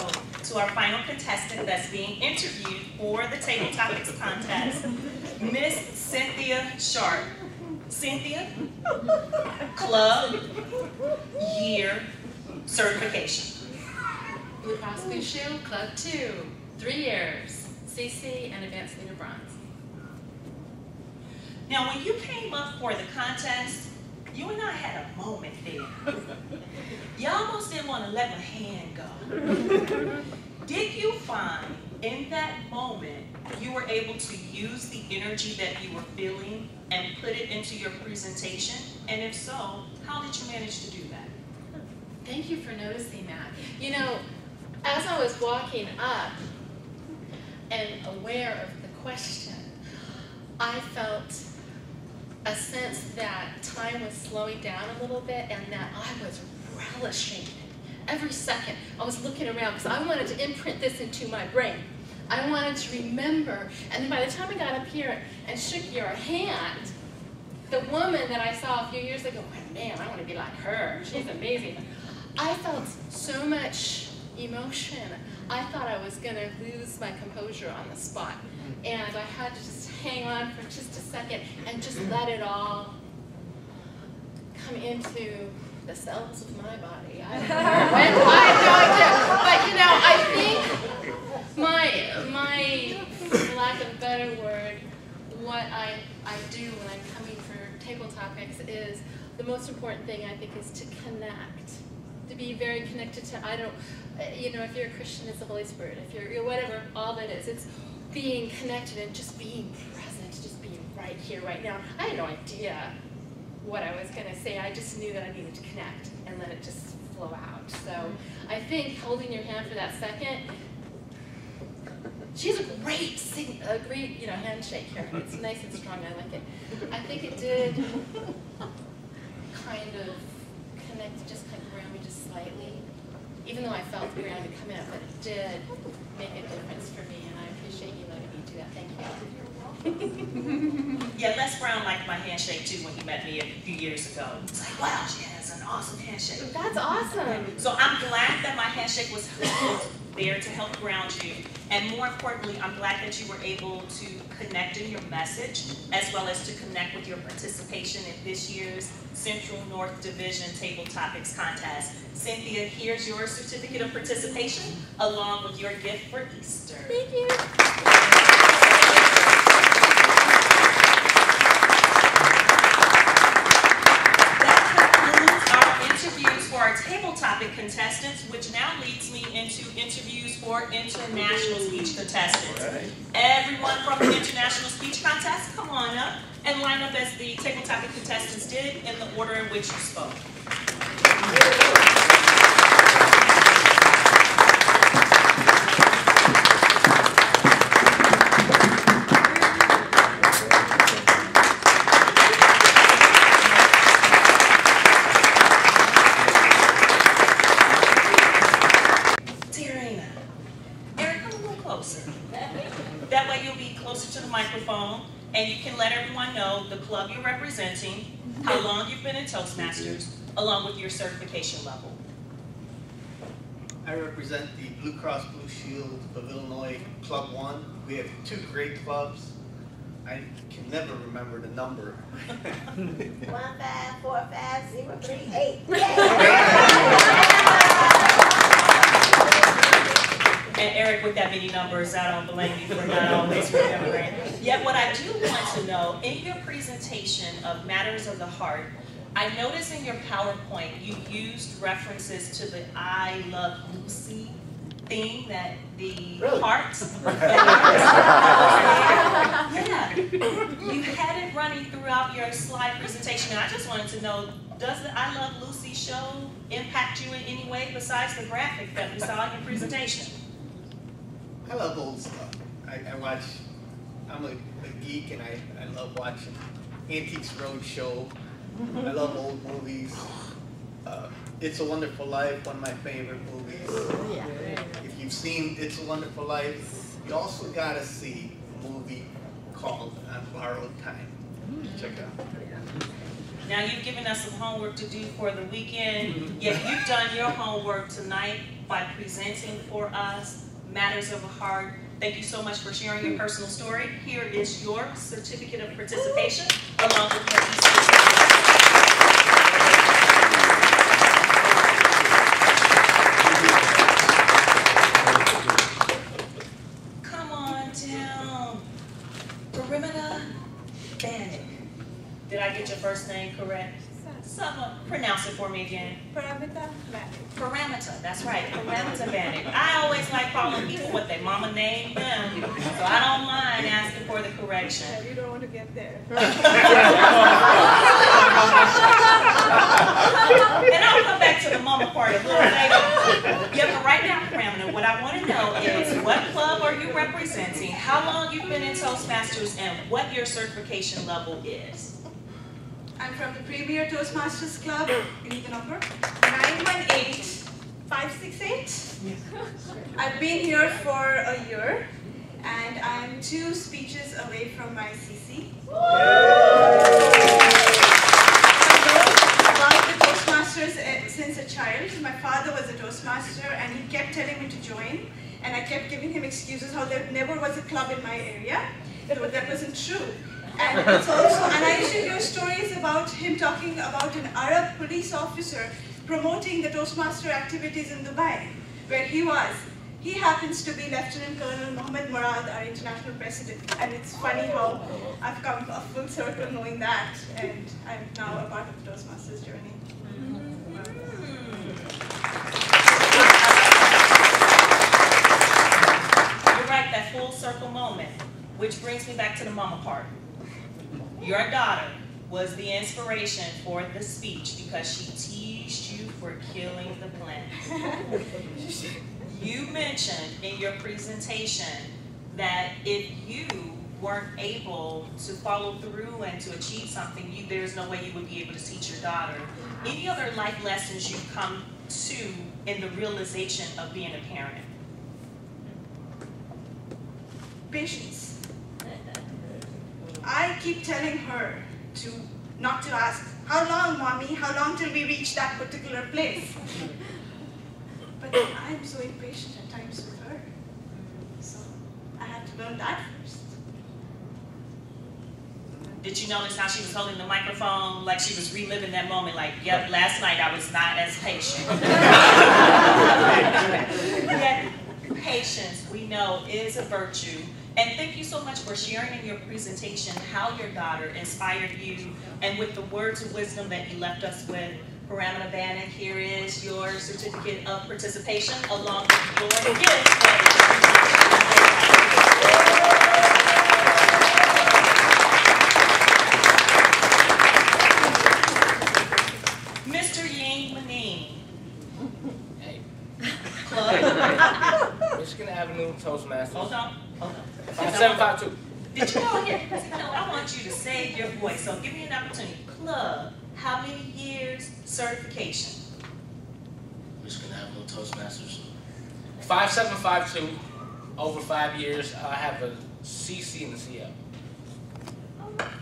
to our final contestant that's being interviewed for the Table Topics contest, Miss Cynthia Sharp. Cynthia, club, year, certification. Blue Cross Blue Shield, Club 2, three years, CC and Advanced Leader Bronze. Now, when you came up for the contest, you and I had a moment there. You almost didn't want to let my hand go. Did you find in that moment you were able to use the energy that you were feeling and put it into your presentation? And if so, how did you manage to do that? Thank you for noticing that. You know, as I was walking up and aware of the question, I felt a sense that time was slowing down a little bit and that I was relishing every second. I was looking around because I wanted to imprint this into my brain. I wanted to remember, and then by the time I got up here and shook your hand, the woman that I saw a few years ago, went, man, I want to be like her. She's amazing. I felt so much emotion. I thought I was going to lose my composure on the spot. And I had to just hang on for just a second and just let it all come into the cells of my body. I don't know when, I have no idea. But you know, I think my, my, for lack of a better word, what I, I do when I'm coming for table topics is the most important thing I think is to connect. To be very connected to, I don't, you know, if you're a Christian, it's the Holy Spirit. If you're, you're whatever, all that is. It's being connected and just being present, just being right here, right now. I had no idea what I was going to say. I just knew that I needed to connect and let it just flow out. So I think holding your hand for that second, she's a great, a great, you know, handshake here. It's nice and strong. I like it. I think it did kind of connect, just kind of ground me just slightly. Even though I felt the ground coming up, but it did make a difference for me, and I appreciate you letting me do that. Thank you. <laughs> yeah, Les Brown liked my handshake too when he met me a few years ago. It's like, wow, she has an awesome handshake. That's awesome. So I'm glad that my handshake was there to help ground you. And more importantly, I'm glad that you were able to connect in your message as well as to connect with your participation in this year's Central North Division Table Topics Contest. Cynthia, here's your certificate of participation along with your gift for Easter. Thank you. interviews for our table topic contestants, which now leads me into interviews for international speech contestants. Right. Everyone from the international speech contest, come on up and line up as the table topic contestants did in the order in which you spoke. Tarina, Eric, come a little closer. That way you'll be closer to the microphone and you can let everyone know the club you're representing, how long you've been in Toastmasters, along with your certification level. I represent the Blue Cross Blue Shield of Illinois Club One. We have two great clubs. I can never remember the number. <laughs> One five four five zero three eight. <laughs> <laughs> Eric, with that many numbers, I don't blame you for not always remembering. Yet what I do want to know, in your presentation of Matters of the Heart, I noticed in your PowerPoint, you used references to the I Love Lucy theme that the Really? heart. <laughs> Yeah. You had it running throughout your slide presentation, and I just wanted to know, does the I Love Lucy show impact you in any way besides the graphic that we saw in your presentation? I love old stuff. I, I watch, I'm a, a geek and I, I love watching Antiques Roadshow. I love old movies. Uh, it's a Wonderful Life, one of my favorite movies. If you've seen It's a Wonderful Life, you also gotta see a movie called On Borrowed Time. Check it out. Now you've given us some homework to do for the weekend, yet you've done your homework tonight by presenting for us Matters of the Heart. Thank you so much for sharing your hmm. personal story. Here is your certificate of participation along with your Come on down. Perimeter Bannock. Did I get your first name correct? Someone pronounce it for me again. Paramita. Parameter, that's right, Paramita Bannock. I always like calling people what their mama named them, so I don't mind asking for the correction. Yeah, you don't want to get there. <laughs> And I'll come back to the mama part a little later. Yeah, but right now, Paramita, what I want to know is what club are you representing, how long you've been in Toastmasters, and what your certification level is. I'm from the Premier Toastmasters Club. You need the number? 918568. I've been here for a year and I'm two speeches away from my CC. I've loved the Toastmasters eh, since a child. My father was a Toastmaster and he kept telling me to join and I kept giving him excuses how there never was a club in my area. That wasn't true. And it's also, and I used to hear stories about him talking about an Arab police officer promoting the Toastmaster activities in Dubai, where he was. He happens to be Lieutenant Colonel Mohammed Murad, our international president. And it's funny how I've come a full circle knowing that, and I'm now a part of Toastmasters journey. You're right, that full circle moment, which brings me back to the mama part. Your daughter was the inspiration for the speech because she teased you for killing the plant. you mentioned in your presentation that if you weren't able to follow through and to achieve something, you, there's no way you would be able to teach your daughter. Any other life lessons you've come to in the realization of being a parent? Patience. I keep telling her to not to ask, how long, mommy? How long till we reach that particular place? But I'm so impatient at times with her. So I had to learn that first. Did you notice how she was holding the microphone like she was reliving that moment? Like, yep, last night I was not as patient. <laughs> Yet, patience, we know, is a virtue. And thank you so much for sharing in your presentation how your daughter inspired you and with the words of wisdom that you left us with. Paramita Bannon, here is your certificate of participation along with your gift. <laughs> Michigan Avenue Toastmasters. Hold on, hold on seven five two. Did you all hear? No, I want you to save your voice, so give me an opportunity. Club, how many years certification? We're just gonna Michigan Avenue Toastmasters. Five seven five two. Over five years, I have a CC and a CL. Oh,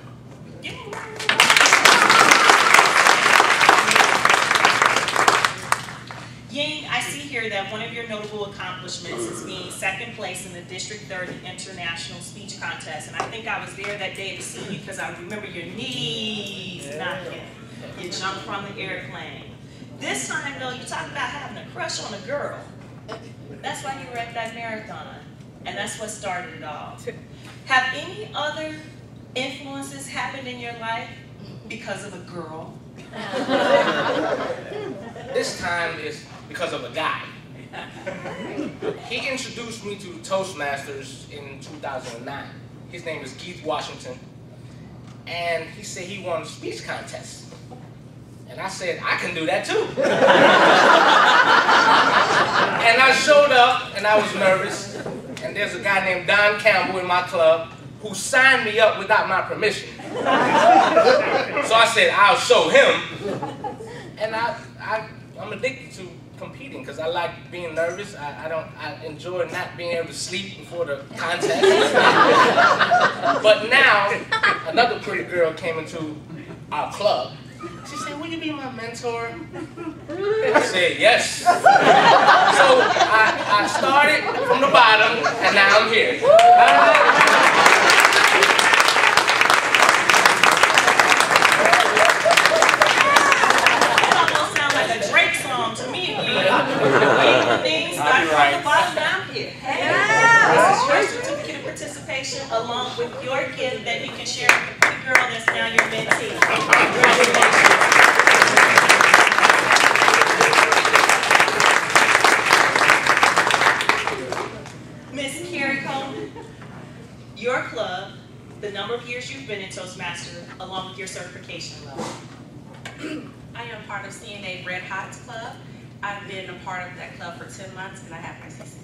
I see here that one of your notable accomplishments is being second place in the District 30 International Speech Contest. And I think I was there that day to see you because I remember your knees knocking. You jumped from the airplane. This time, though, you talked about having a crush on a girl. That's why you were at that marathon. And that's what started it all. Have any other influences happened in your life because of a girl? <laughs> This time is because of a guy. He introduced me to Toastmasters in 2009. His name is Keith Washington. And he said he won a speech contest. And I said, I can do that too. <laughs> and I showed up and I was nervous. And there's a guy named Don Campbell in my club who signed me up without my permission. so I said, I'll show him. And I, I, I'm addicted to competing because I like being nervous. I, I don't. I enjoy not being able to sleep before the contest. <laughs> but now, another pretty girl came into our club. She said, "Will you be my mentor?" I said, "Yes." so I, I started from the bottom, and now I'm here. It almost sounds like a Drake song to me. Ying. Things start from the bottom down here. This is your certificate of participation along with your gift that you can share with the girl that's now your mentee. Congratulations. Miss Carrie Coleman, your club, the number of years you've been in Toastmaster, along with your certification level. I am part of CNA Red Hot Club. I've been a part of that club for 10 months and I have my CC.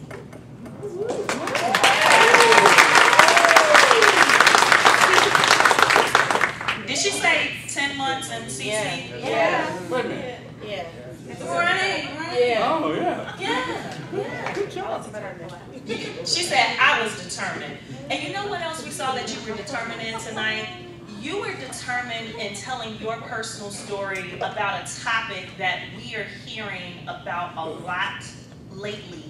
Did she say 10 months and CC? Yeah. Wait a minute. Yeah. Right, right. Yeah. Oh yeah. Yeah, yeah. Good job. She said, I was determined. And you know what else we saw that you were determined in tonight? You were determined in telling your personal story about a topic that we are hearing about a lot lately,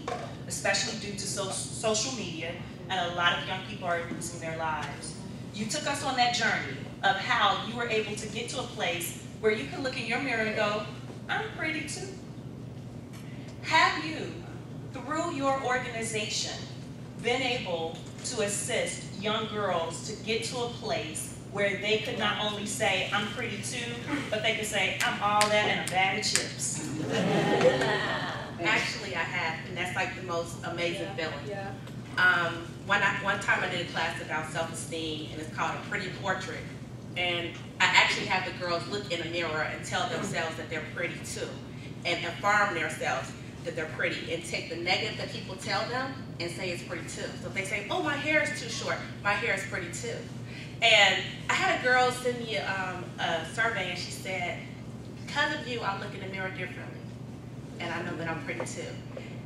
especially due to so- social media, and a lot of young people are losing their lives. You took us on that journey of how you were able to get to a place where you can look in your mirror and go, I'm pretty too. Have you, through your organization, been able to assist young girls to get to a place where they could not only say, I'm pretty too, but they could say, I'm all that and a bag of chips? Actually, I have, and that's like the most amazing feeling. Yeah. Um, one, I, one time I did a class about self-esteem, and it's called a pretty portrait. And I actually have the girls look in a mirror and tell themselves that they're pretty too, and affirm themselves that they're pretty, and take the negative that people tell them and say it's pretty too. So if they say, oh, my hair is too short, my hair is pretty too. And I had a girl send me um, a survey, and she said, because of you, I look in the mirror differently, and I know that I'm pretty too.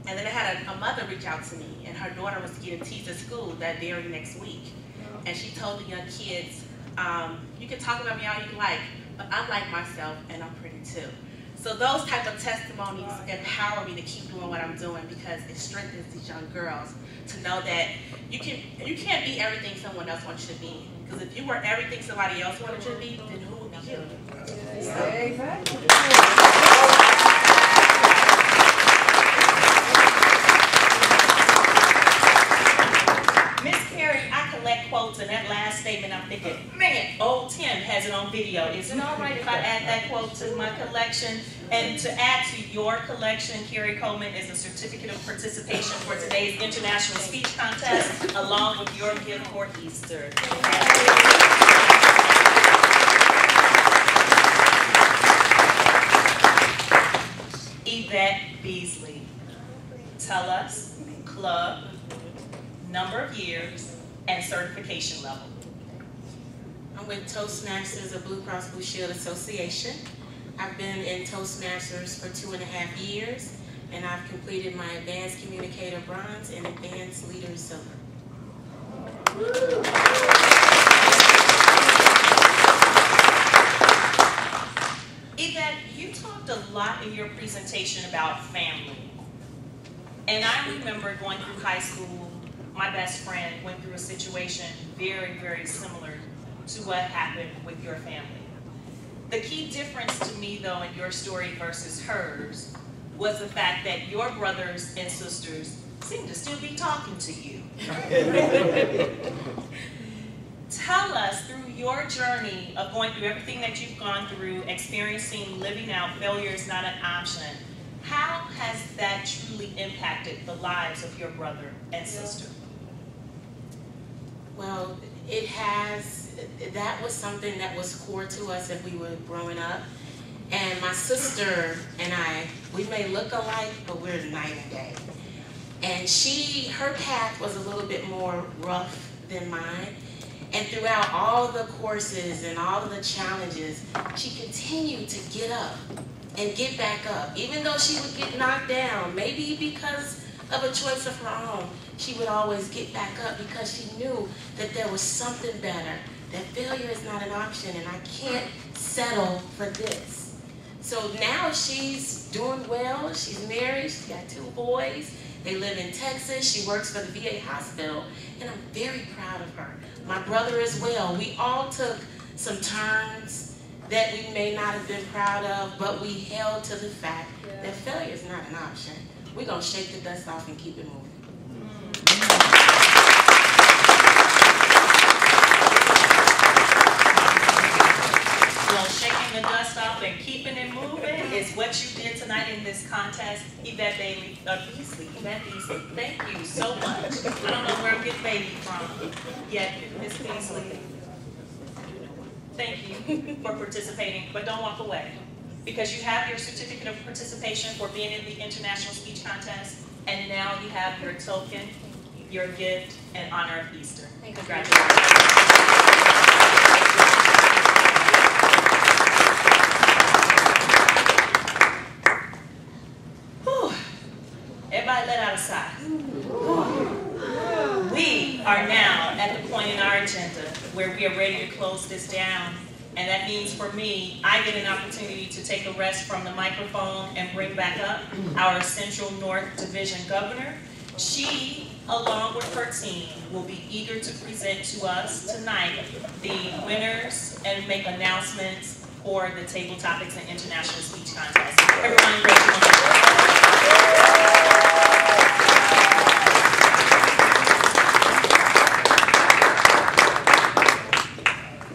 And then I had a, a mother reach out to me, and her daughter was getting teased at school that very next week. And she told the young kids, um, you can talk about me all you like, but I like myself, and I'm pretty too. So those type of testimonies empower me to keep doing what I'm doing because it strengthens these young girls to know that you can you can't be everything someone else wants you to be. Because if you were everything somebody else wanted you to be, then who would be you? Miss Collect quotes, and that last statement, I'm thinking, man, old Tim has it on video. Is it all right if I add that quote to my collection? And to add to your collection, Carrie Coleman is a certificate of participation for today's International Speech Contest, along with your gift for Easter. Yvette Beasley, tell us, club, number of years, and certification level. I'm with Toastmasters of Blue Cross Blue Shield Association. I've been in Toastmasters for two and a half years, and I've completed my Advanced Communicator Bronze and Advanced Leader Silver. Yvette, you talked a lot in your presentation about family. And I remember going through high school, my best friend went through a situation very, very similar to what happened with your family. The key difference to me, though, in your story versus hers was the fact that your brothers and sisters seem to still be talking to you. <laughs> Tell us through your journey of going through everything that you've gone through, experiencing living out failure is not an option. How has that truly impacted the lives of your brother and sister? Well, it has, that was something that was core to us as we were growing up. And my sister and I, we may look alike, but we're night and day. And she, her path was a little bit more rough than mine. And throughout all the courses and all the challenges, she continued to get up and get back up. Even though she would get knocked down, maybe because of a choice of her own, she would always get back up because she knew that there was something better, that failure is not an option and I can't settle for this. So now she's doing well, she's married, she's got two boys, they live in Texas, she works for the VA hospital, and I'm very proud of her. My brother as well, we all took some turns that we may not have been proud of, but we held to the fact that failure is not an option. We're gonna shake the dust off and keep it moving. Shaking the dust off and keeping it moving is what you did tonight in this contest. Yvette Bailey, uh, Beasley, Yvette Beasley, thank you so much. I don't know where I'm getting baby from yet, Miss Beasley. Thank you for participating, but don't walk away. Because you have your certificate of participation for being in the International Speech Contest, and now you have your token, your gift, in honor of Easter. Thank Congratulations. Whew. Everybody let out a sigh. We are now at the point in our agenda where we are ready to close this down. And that means for me, I get an opportunity to take a rest from the microphone and bring back up our Central North Division Governor. She, along with her team, will be eager to present to us tonight the winners and make announcements for the Table Topics and International Speech Contest. Everyone, raise your hand.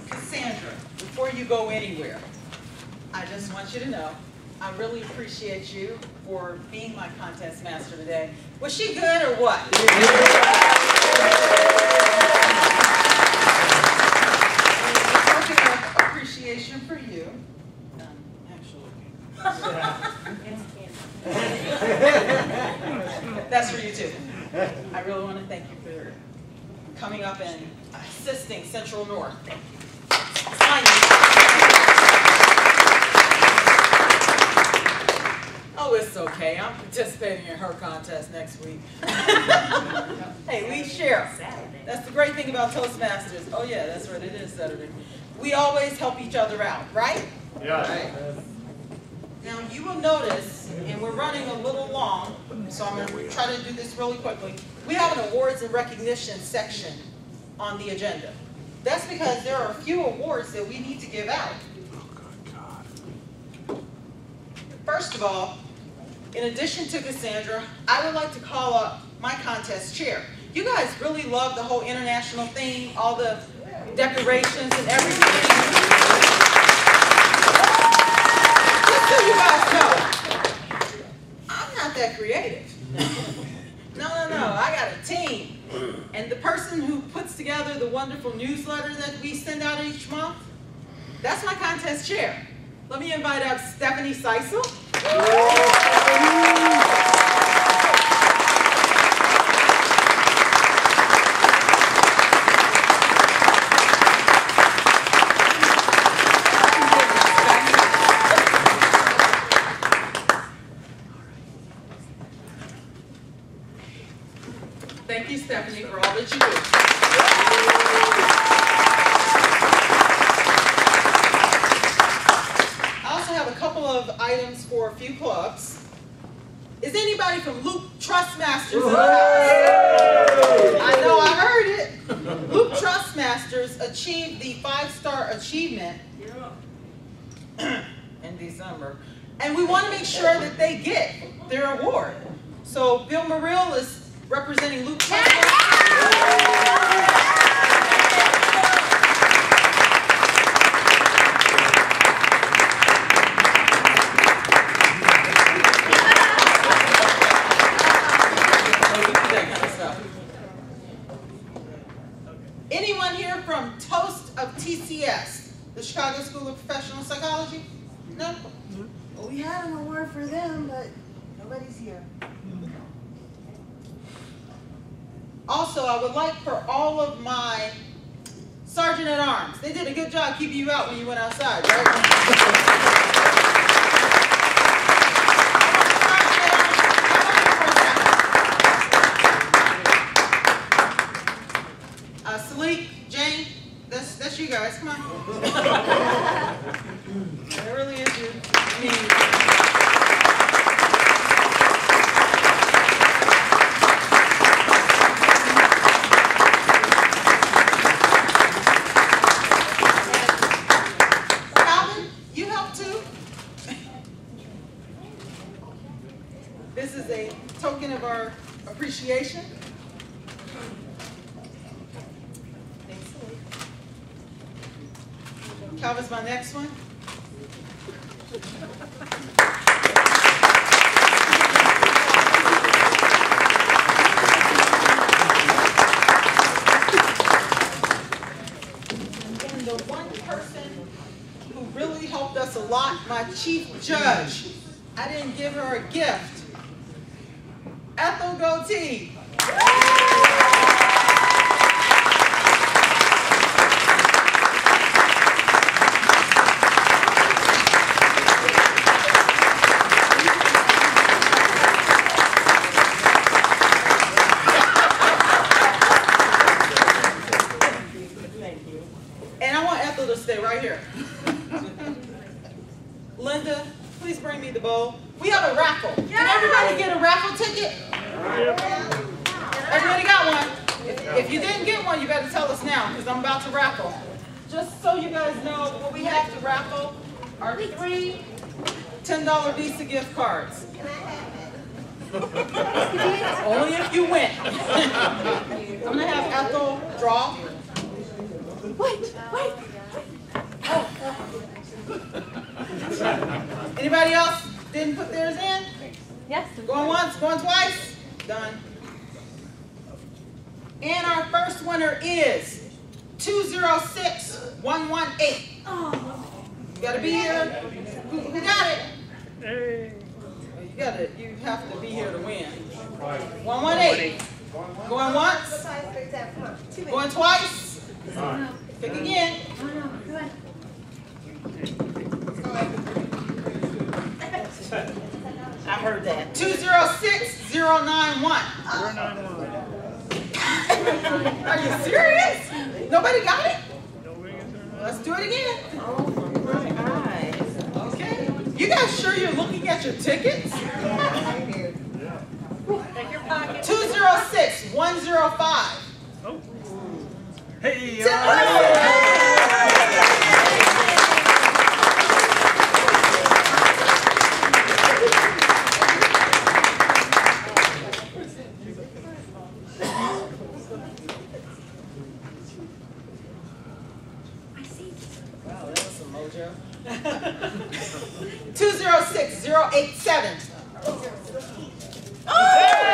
Cassandra, before you go anywhere, I just want you to know, I really appreciate you for being my contest master today. Was she good or what? Of appreciation for you. None, actually. That's for you too. I really want to thank you for coming up and assisting Central North. Oh, it's okay. I'm participating in her contest next week. <laughs> hey, we share. That's the great thing about Toastmasters. Oh yeah, that's right. It is Saturday. We always help each other out, right? Yeah. Right. Now you will notice, and we're running a little long, so I'm going to try to do this really quickly. We have an awards and recognition section on the agenda. That's because there are a few awards that we need to give out. First of all, in addition to Cassandra, I would like to call up my contest chair. You guys really love the whole international theme, all the decorations and everything. Just so you guys know, I'm not that creative. No, no, no, I got a team. And the person who puts together the wonderful newsletter that we send out each month, that's my contest chair. Let me invite up Stephanie Seisel. in December. And we want to make sure that they get their award. So Bill Murrill is representing Luke We had an award for them, but nobody's here. Also, I would like for all of my sergeant at arms, they did a good job keeping you out when you went outside, right? Uh, that's, that's you guys. Come on. <laughs> it really is you. I mean, This is a token of our appreciation. Calvin's my next one. and the one person who really helped us a lot, my chief judge, I didn't give her a gift. <laughs> 206 087. Oh!